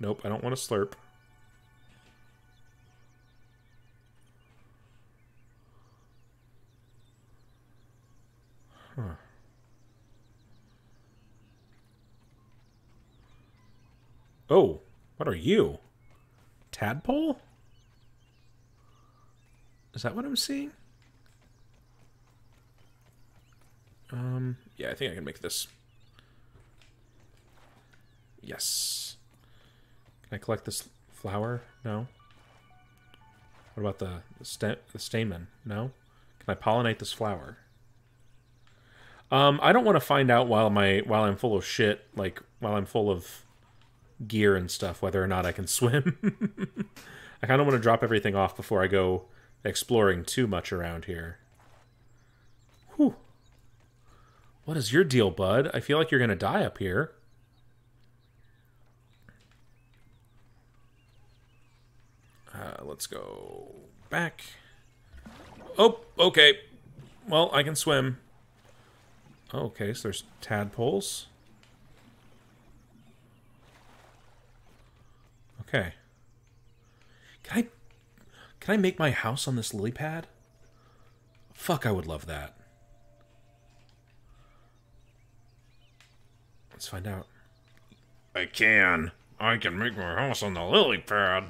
Nope, I don't want to slurp. Huh. Oh, what are you? Tadpole? Is that what I'm seeing? Um, yeah, I think I can make this. Yes. Can I collect this flower? No. What about the the, sta the stamen? No. Can I pollinate this flower? Um, I don't want to find out while my while I'm full of shit, like while I'm full of gear and stuff, whether or not I can swim. I kind of want to drop everything off before I go exploring too much around here. Whew. What is your deal, bud? I feel like you're going to die up here. Uh, let's go back. Oh, okay. Well, I can swim. Okay, so there's tadpoles. Okay. Can I can I make my house on this lily pad? Fuck, I would love that. Let's find out. I can. I can make my house on the lily pad.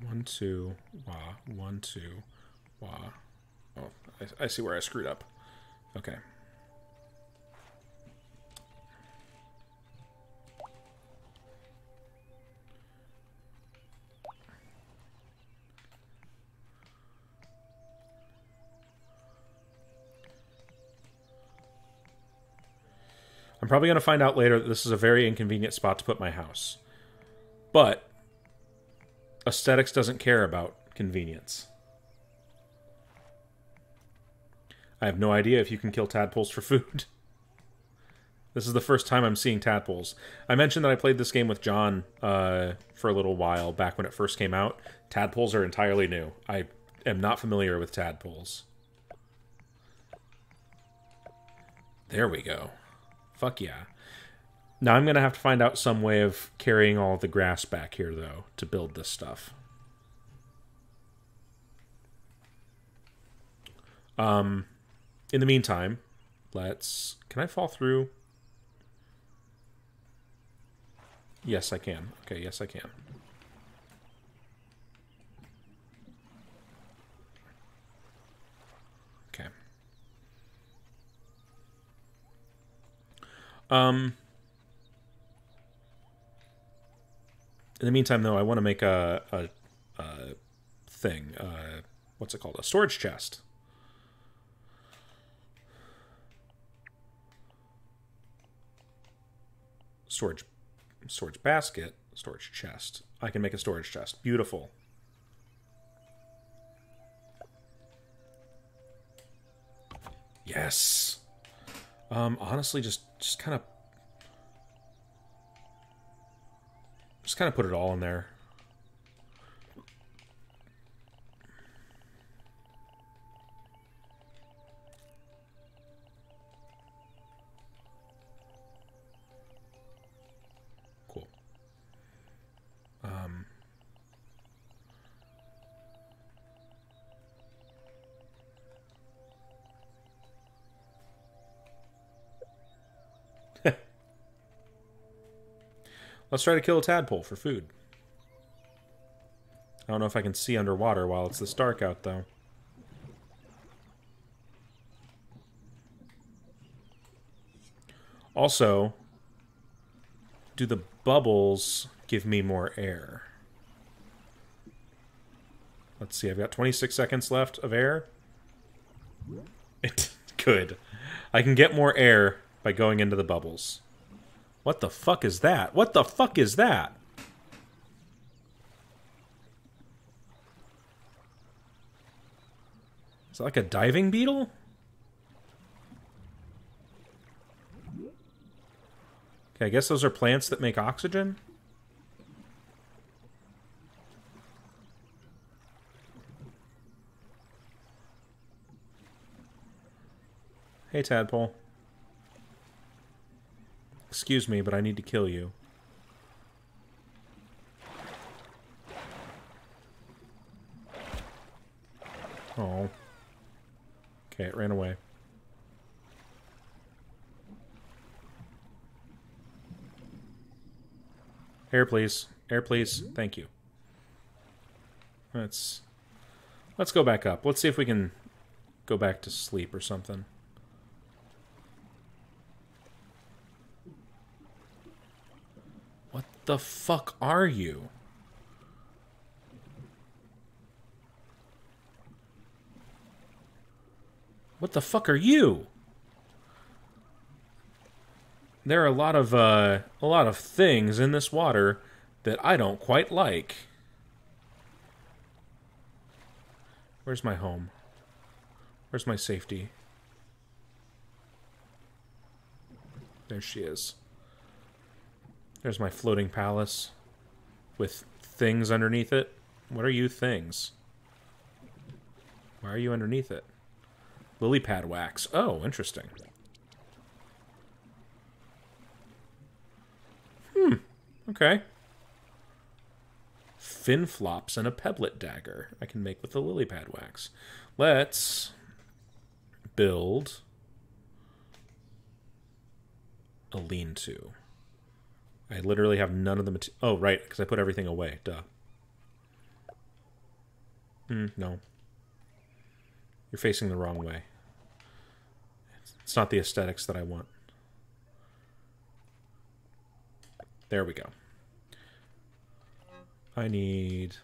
One, two, wah. One, two, wah. Oh, I, I see where I screwed up. Okay. I'm probably going to find out later that this is a very inconvenient spot to put my house. But aesthetics doesn't care about convenience. I have no idea if you can kill tadpoles for food. This is the first time I'm seeing tadpoles. I mentioned that I played this game with John uh, for a little while back when it first came out. Tadpoles are entirely new. I am not familiar with tadpoles. There we go. Fuck yeah. Now I'm going to have to find out some way of carrying all the grass back here, though, to build this stuff. Um, in the meantime, let's... Can I fall through? Yes, I can. Okay, yes, I can. Okay. Um... In the meantime, though, I want to make a, a, a thing. Uh, what's it called? A storage chest. Storage, storage basket, storage chest. I can make a storage chest. Beautiful. Yes. Um, honestly, just just kind of Just kind of put it all in there. Let's try to kill a tadpole for food. I don't know if I can see underwater while it's this dark out, though. Also, do the bubbles give me more air? Let's see, I've got 26 seconds left of air. It Good. I can get more air by going into the bubbles. What the fuck is that? What the fuck is that? Is that like a diving beetle? Okay, I guess those are plants that make oxygen. Hey, tadpole. Excuse me, but I need to kill you. Oh. Okay, it ran away. Air, please. Air, please. Thank you. Let's... Let's go back up. Let's see if we can go back to sleep or something. What the fuck are you? What the fuck are you? There are a lot of uh, a lot of things in this water that I don't quite like. Where's my home? Where's my safety? There she is. There's my floating palace with things underneath it. What are you things? Why are you underneath it? Lily pad wax. Oh, interesting. Hmm. Okay. Fin flops and a pebblet dagger I can make with the lily pad wax. Let's build a lean-to. I literally have none of the material. Oh, right, because I put everything away. Duh. Mm, no. You're facing the wrong way. It's not the aesthetics that I want. There we go. I need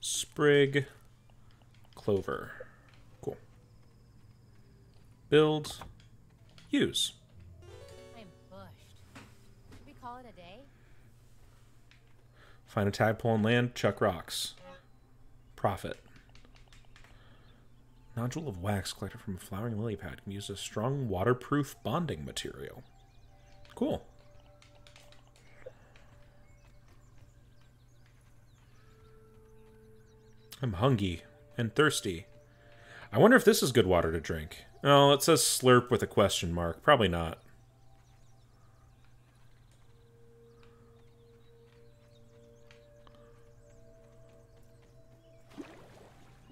sprig, clover. Cool. Build, use. Find a tadpole on land, chuck rocks. Profit. Nodule of wax collected from a flowering lily pad can be used as strong waterproof bonding material. Cool. I'm hungry and thirsty. I wonder if this is good water to drink. Oh, it says slurp with a question mark. Probably not.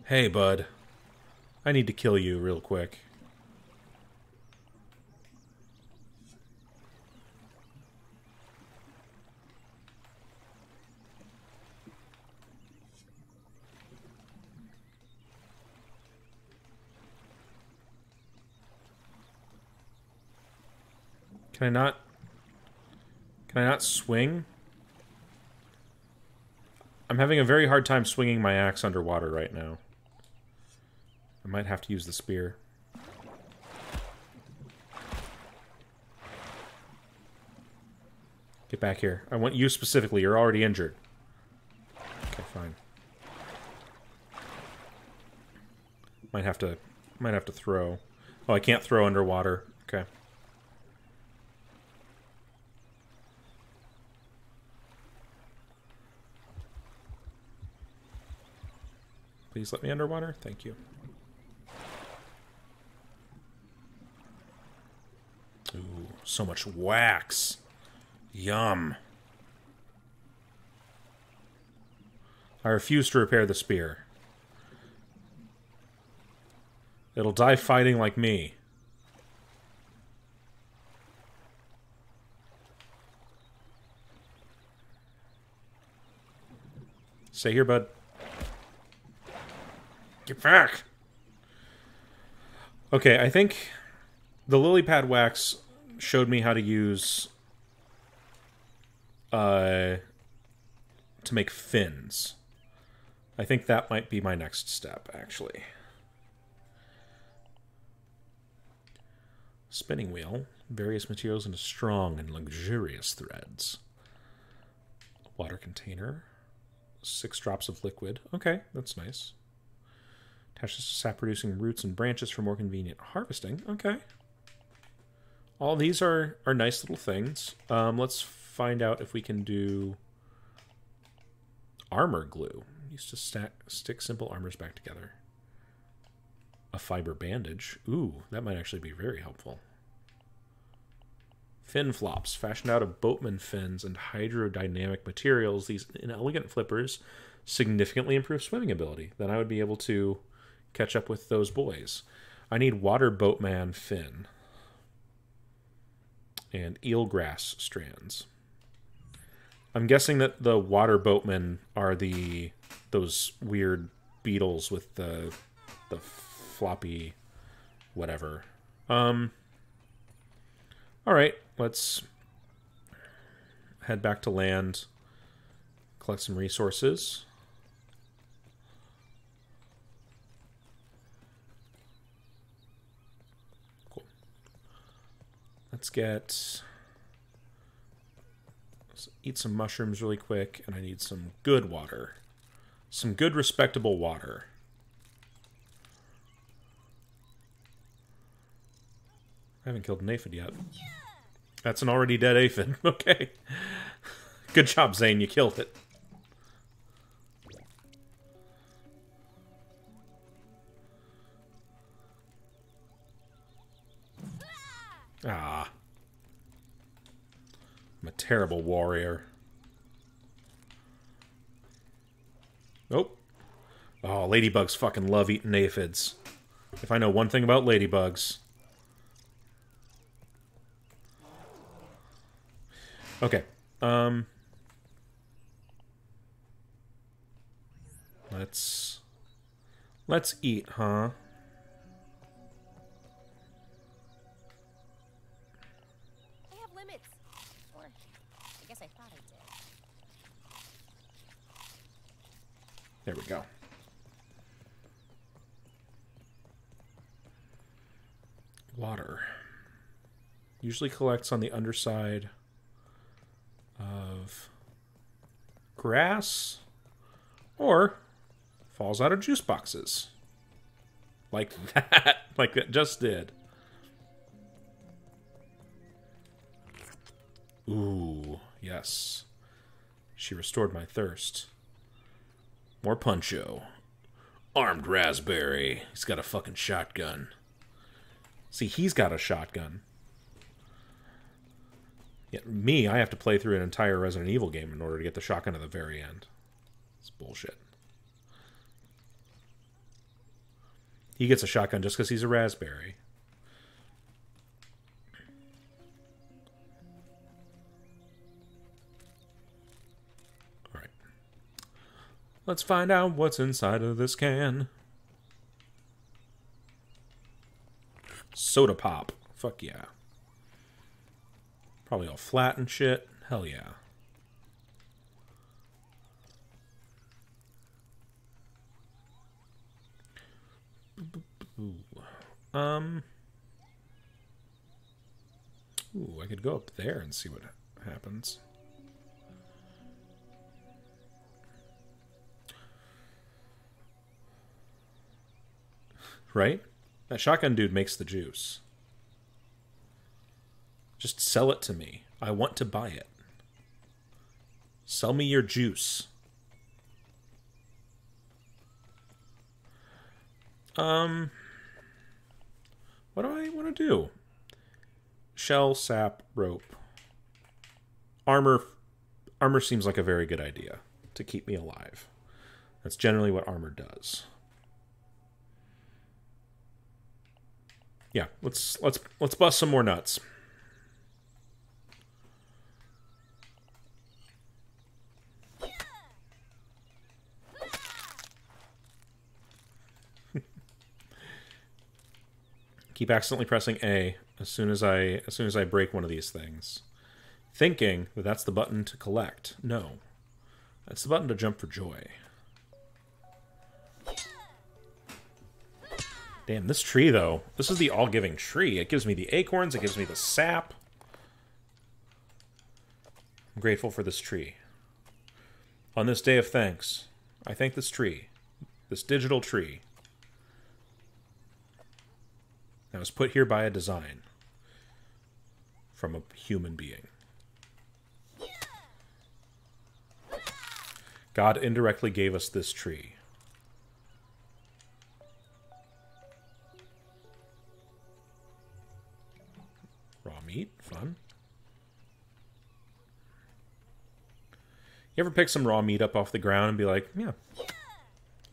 Hey, bud. I need to kill you real quick. Can I not... Can I not swing? I'm having a very hard time swinging my axe underwater right now. I might have to use the spear. Get back here. I want you specifically. You're already injured. Okay, fine. Might have to might have to throw. Oh, I can't throw underwater. Okay. Please let me underwater. Thank you. Ooh, so much wax. Yum. I refuse to repair the spear. It'll die fighting like me. Stay here, bud. Get back! Okay, I think the lily pad wax showed me how to use uh to make fins. I think that might be my next step actually. Spinning wheel, various materials into strong and luxurious threads. Water container, six drops of liquid. Okay, that's nice. Attaches to sap producing roots and branches for more convenient harvesting. Okay. All these are, are nice little things. Um, let's find out if we can do armor glue. Used to stack, stick simple armors back together. A fiber bandage. Ooh, that might actually be very helpful. Fin flops, fashioned out of boatman fins and hydrodynamic materials. These inelegant flippers significantly improve swimming ability. Then I would be able to catch up with those boys. I need water boatman fin and eelgrass strands. I'm guessing that the water boatmen are the those weird beetles with the the floppy whatever. Um All right, let's head back to land, collect some resources. Let's get... Let's eat some mushrooms really quick, and I need some good water. Some good, respectable water. I haven't killed an aphid yet. That's an already dead aphid. Okay. Good job, Zane. You killed it. Ah. I'm a terrible warrior. Nope. Oh, ladybugs fucking love eating aphids. If I know one thing about ladybugs. Okay. Um. Let's let's eat, huh? There we go. Water. Usually collects on the underside of grass or falls out of juice boxes. Like that. like it just did. Ooh, yes. She restored my thirst. More Puncho. Armed Raspberry. He's got a fucking shotgun. See, he's got a shotgun. Me, I have to play through an entire Resident Evil game in order to get the shotgun at the very end. It's bullshit. He gets a shotgun just because he's a raspberry. Let's find out what's inside of this can. Soda pop. Fuck yeah. Probably all flat and shit. Hell yeah. Ooh. Um. Ooh, I could go up there and see what happens. Right? That shotgun dude makes the juice. Just sell it to me. I want to buy it. Sell me your juice. Um, what do I want to do? Shell, sap, rope, armor. Armor seems like a very good idea to keep me alive. That's generally what armor does. Yeah, let's let's let's bust some more nuts. keep accidentally pressing A as soon as I as soon as I break one of these things, thinking that that's the button to collect. No, that's the button to jump for joy. Damn, this tree though. This is the all-giving tree. It gives me the acorns. It gives me the sap. I'm grateful for this tree. On this day of thanks, I thank this tree, this digital tree, that was put here by a design from a human being. God indirectly gave us this tree. Fun. You ever pick some raw meat up off the ground and be like, yeah,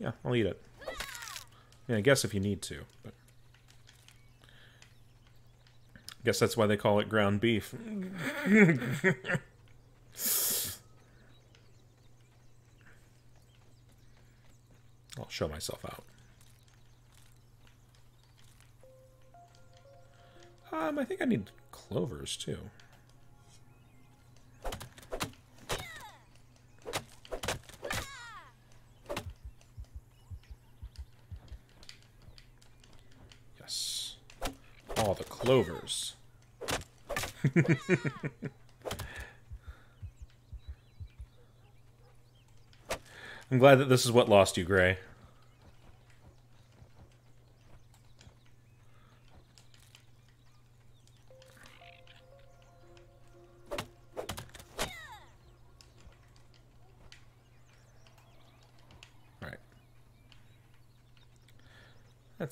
yeah, I'll eat it. I guess if you need to, but I guess that's why they call it ground beef. I'll show myself out. Um, I think I need clovers too. Yes. All the clovers. I'm glad that this is what lost you, Gray.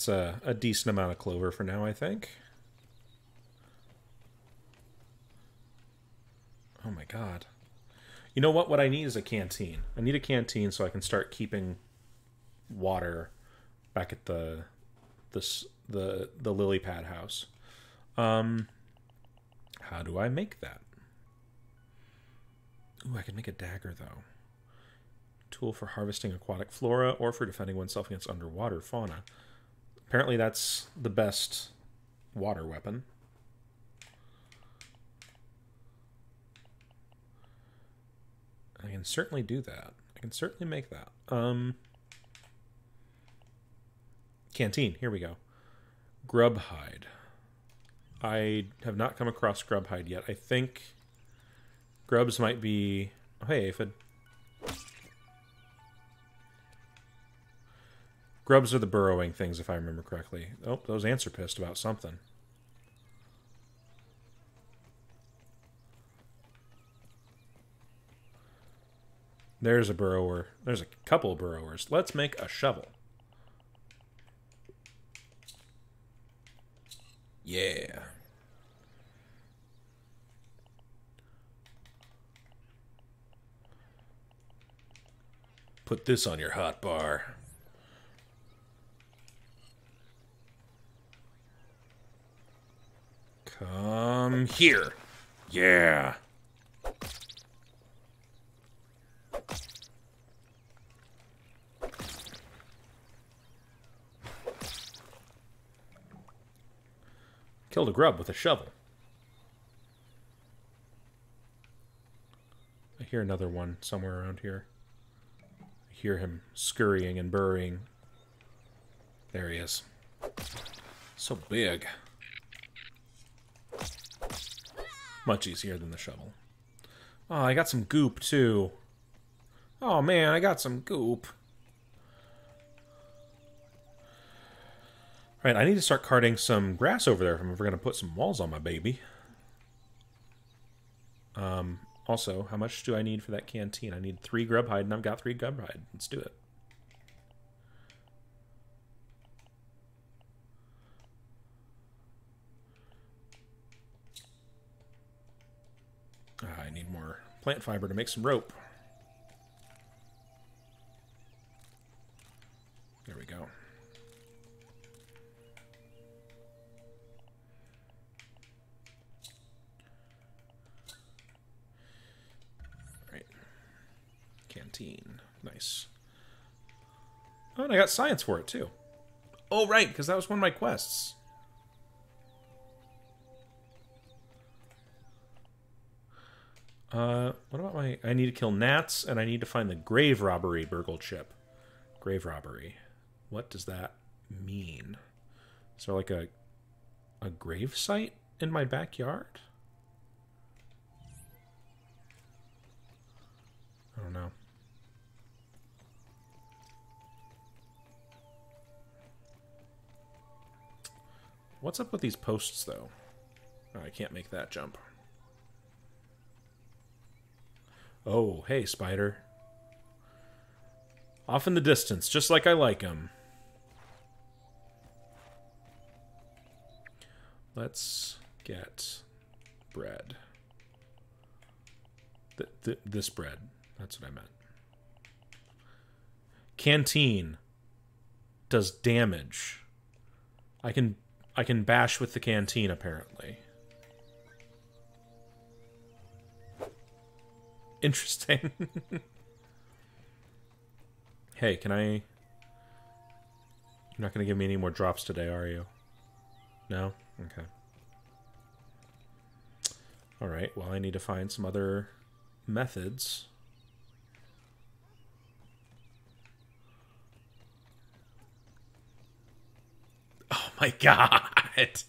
That's a, a decent amount of clover for now, I think. Oh my god. You know what? What I need is a canteen. I need a canteen so I can start keeping water back at the this the the lily pad house. Um how do I make that? Ooh, I can make a dagger though. Tool for harvesting aquatic flora or for defending oneself against underwater fauna. Apparently, that's the best water weapon. I can certainly do that. I can certainly make that. Um, canteen. Here we go. Grub hide. I have not come across grub hide yet. I think grubs might be. Oh, hey, aphid. Grubs are the burrowing things, if I remember correctly. Oh, those ants are pissed about something. There's a burrower. There's a couple burrowers. Let's make a shovel. Yeah. Put this on your hot bar. Come here. Yeah. Killed a grub with a shovel. I hear another one somewhere around here. I hear him scurrying and burrowing. There he is. So big. Much easier than the shovel. Oh, I got some goop too. Oh man, I got some goop. Right, I need to start carting some grass over there if I'm ever going to put some walls on my baby. Um, also, how much do I need for that canteen? I need three grub hide, and I've got three grub hide. Let's do it. I need more plant fiber to make some rope. There we go. Right. Canteen. Nice. Oh, and I got science for it, too. Oh, right, because that was one of my quests. Uh, what about my... I need to kill gnats, and I need to find the grave robbery burgle chip. Grave robbery. What does that mean? Is there like a... a grave site in my backyard? I don't know. What's up with these posts, though? Oh, I can't make that jump. Oh, hey, spider. Off in the distance, just like I like him. Let's get bread. Th th this bread. That's what I meant. Canteen does damage. I can I can bash with the canteen apparently. Interesting. hey, can I You're not going to give me any more drops today, are you? No? Okay. All right. Well, I need to find some other methods. Oh my god.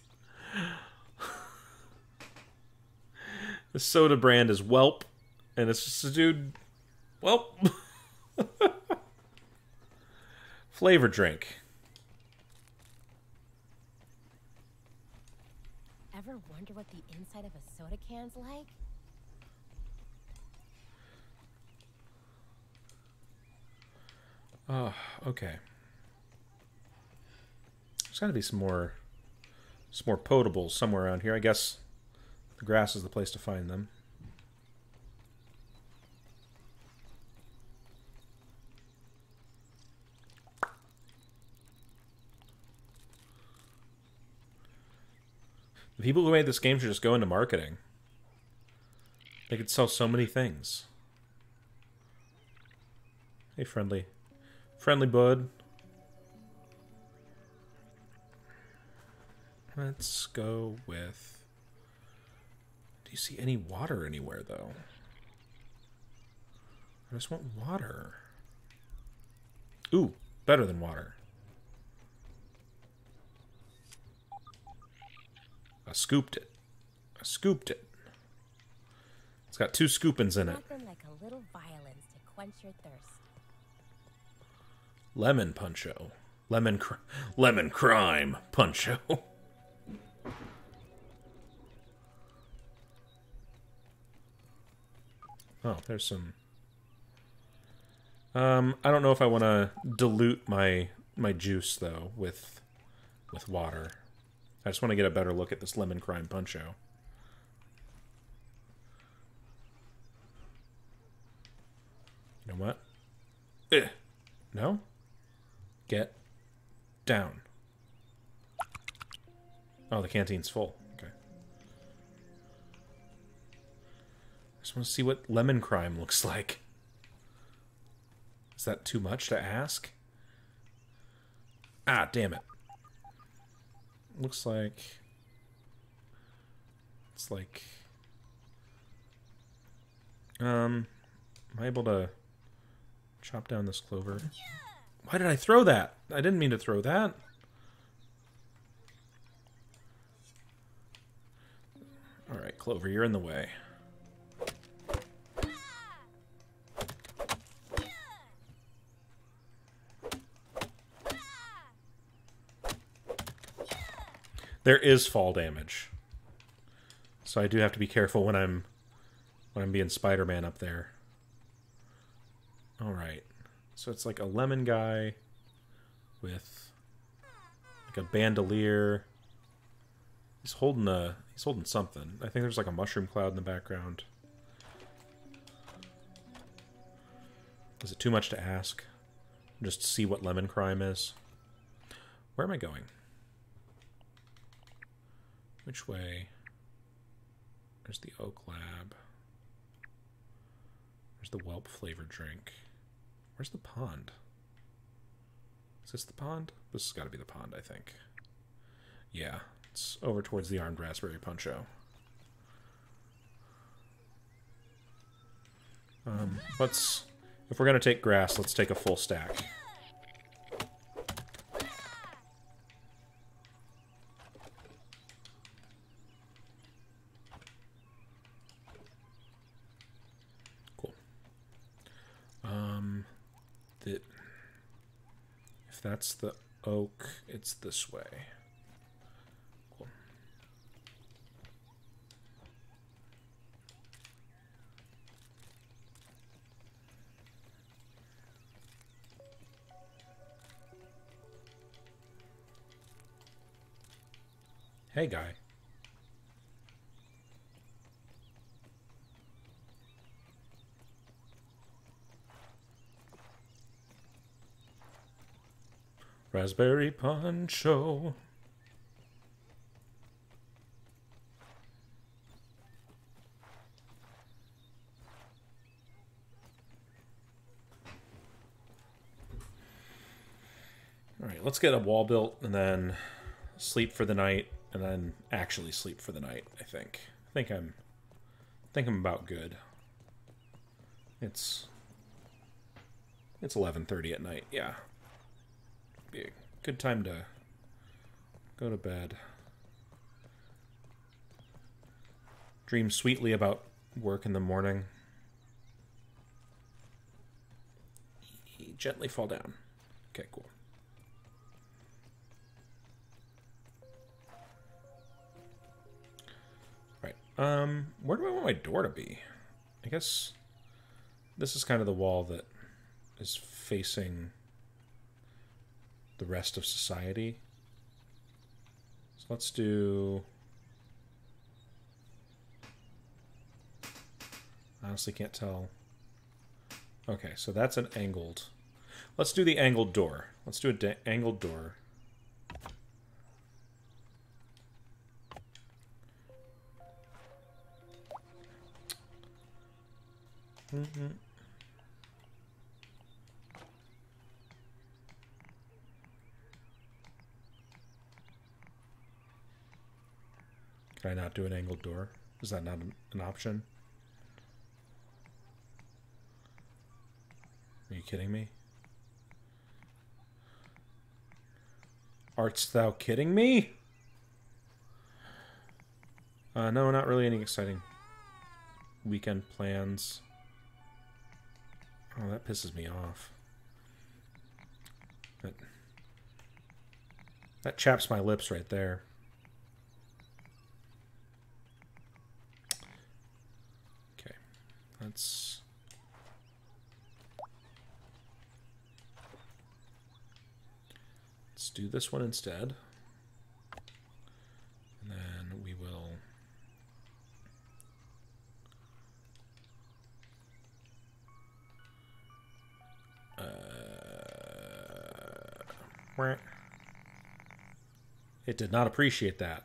the soda brand is Welp, and it's just a dude. Well, Flavor drink. Ever wonder what the inside of a soda can's like? Oh, okay. There's got to be some more, some more potables somewhere around here. I guess the grass is the place to find them. The people who made this game should just go into marketing. They could sell so many things. Hey, friendly. Friendly bud. Let's go with. Do you see any water anywhere, though? I just want water. Ooh, better than water. I scooped it. I scooped it. It's got two scoopings in it. Like a little violence to quench your thirst. Lemon puncho. Lemon cr- lemon crime puncho. oh, there's some um I don't know if I want to dilute my my juice though with with water. I just want to get a better look at this lemon crime puncho. You know what? Eh. No? Get down. Oh, the canteen's full. Okay. I just want to see what lemon crime looks like. Is that too much to ask? Ah, damn it. Looks like... It's like... Um, am I able to chop down this clover? Why did I throw that? I didn't mean to throw that. Alright, Clover, you're in the way. There is fall damage. So I do have to be careful when I'm when I'm being Spider-Man up there. All right. So it's like a lemon guy with like a bandolier. He's holding a he's holding something. I think there's like a mushroom cloud in the background. Is it too much to ask? Just see what lemon crime is. Where am I going? Which way? There's the Oak Lab. There's the Whelp flavored drink. Where's the pond? Is this the pond? This has got to be the pond, I think. Yeah, it's over towards the Armed Raspberry Puncho. Um, let's... If we're going to take grass, let's take a full stack. Cool. Um, the, if that's the oak, it's this way. Hey, guy. Raspberry Puncho. All right, let's get a wall built and then sleep for the night and then actually sleep for the night, I think. I think I'm I think I'm about good. It's it's 11:30 at night. Yeah. Be a good time to go to bed. Dream sweetly about work in the morning. Gently fall down. Okay, cool. Right. Um, where do I want my door to be? I guess this is kind of the wall that is facing the rest of society. So let's do. Honestly, can't tell. Okay, so that's an angled. Let's do the angled door. Let's do an angled door. Mm-hmm. Can I not do an angled door? Is that not an, option? Are you kidding me? Art's thou kidding me? Uh, no, not really any exciting weekend plans. Oh, that pisses me off. That, that chaps my lips right there. Okay, let's... Let's do this one instead. And then we will... Uh, it did not appreciate that.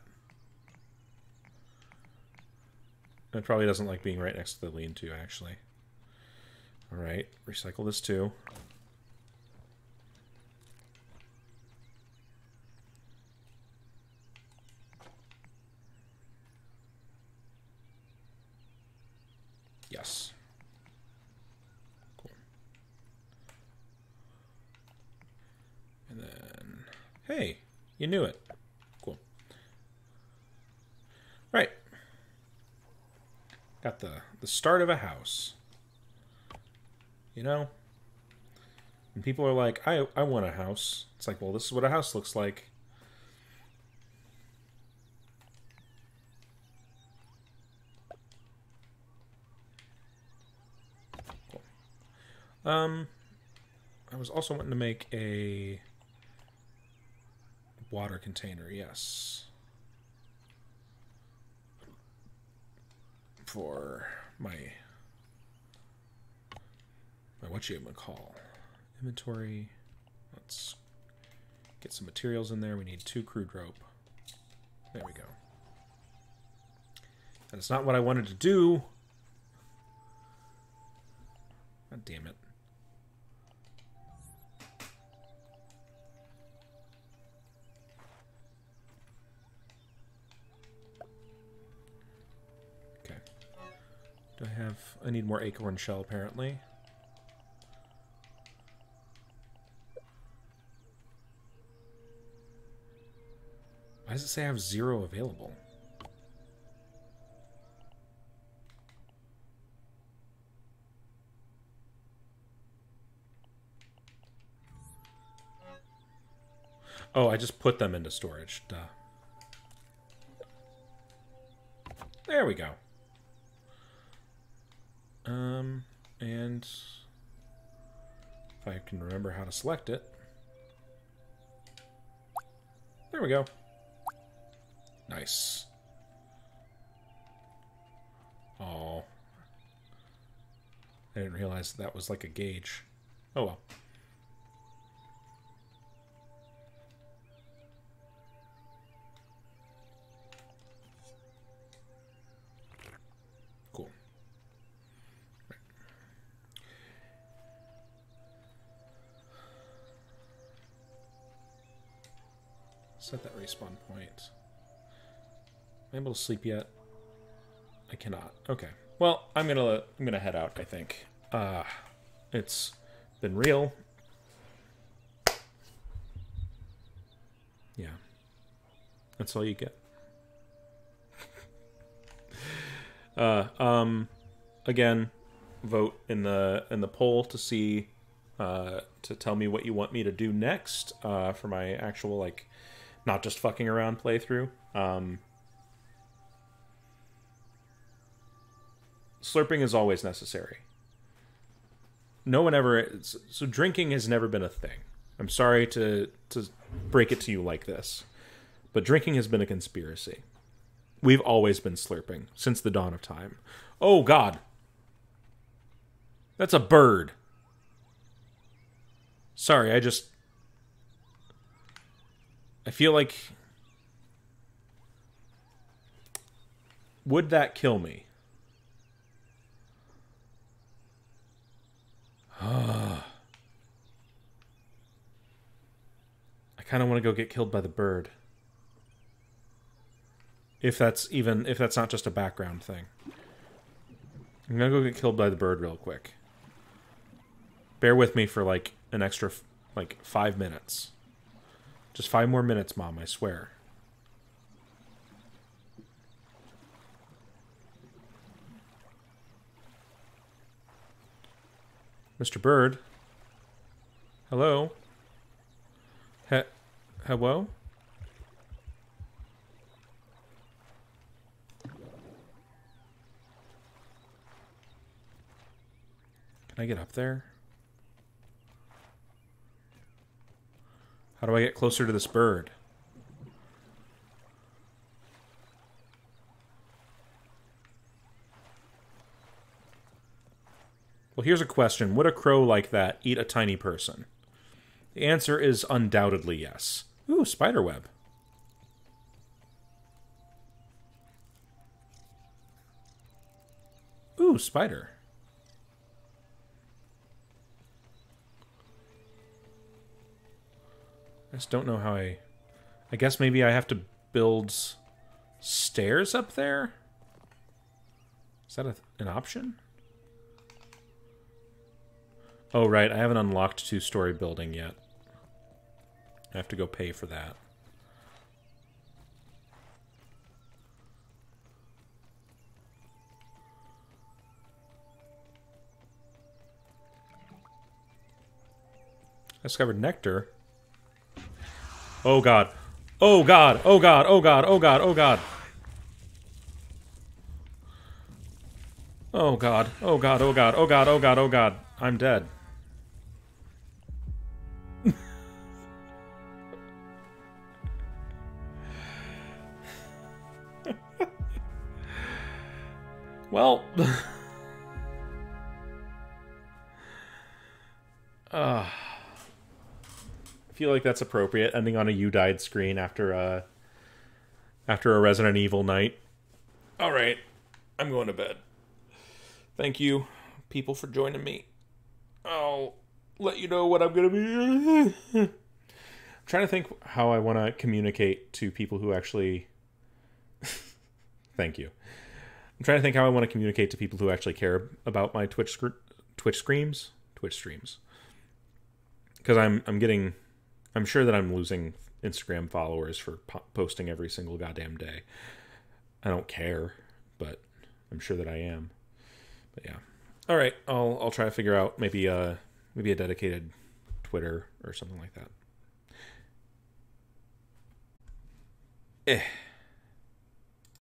It probably doesn't like being right next to the lean-to, actually. Alright, recycle this too. Yes. Cool. And then, hey, you knew it. Cool. Right. Got the the start of a house. You know? And people are like, I I want a house. It's like, well, this is what a house looks like. Cool. Um I was also wanting to make a water container, yes. For my my what you call inventory. Let's get some materials in there. We need two crude rope. There we go. And it's not what I wanted to do. God damn it. Do I have... I need more acorn shell, apparently. Why does it say I have zero available? Oh, I just put them into storage. Duh. There we go. Um, and if I can remember how to select it. There we go. Nice. Oh. I didn't realize that was like a gauge. Oh well. Set that respawn point. Am I able to sleep yet? I cannot. Okay. Well, I'm gonna I'm gonna head out. I think. Uh, it's been real. Yeah. That's all you get. uh, um, again, vote in the in the poll to see uh, to tell me what you want me to do next uh, for my actual like not just fucking around playthrough. Um, slurping is always necessary. No one ever so drinking has never been a thing. I'm sorry to to break it to you like this, but drinking has been a conspiracy. We've always been slurping since the dawn of time. Oh God, that's a bird. Sorry, I just I feel like would that kill me? I kind of want to go get killed by the bird. If that's even if that's not just a background thing. I'm gonna go get killed by the bird real quick. Bear with me for like an extra like five minutes. Just five more minutes, Mom, I swear. Mr. Bird. Hello? He- hello? Can I get up there? How do I get closer to this bird? Well, here's a question Would a crow like that eat a tiny person? The answer is undoubtedly yes. Ooh, spider web. Ooh, spider. I just don't know how I. I guess maybe I have to build stairs up there? Is that a, an option? Oh, right. I haven't unlocked two story building yet. I have to go pay for that. I discovered nectar. Oh god. Oh god. Oh god. Oh god. Oh god. Oh god. Oh god. Oh god. Oh god. Oh god. Oh god. Oh god. I'm dead. well, uh, I feel like that's appropriate ending on a you died screen after a after a Resident Evil night. All right. I'm going to bed. Thank you people for joining me. I'll let you know what I'm to be. I'm trying to think how I want to communicate to people who actually. Thank you. I'm trying to think how I want to communicate to people who actually care about my Twitch scr- Twitch streams, Twitch streams. Because I'm I'm getting, I'm sure that I'm losing Instagram followers for po- posting every single goddamn day. I don't care, but I'm sure that I am. But yeah. All right, I'll I'll try to figure out maybe uh maybe a dedicated Twitter or something like that. Eh.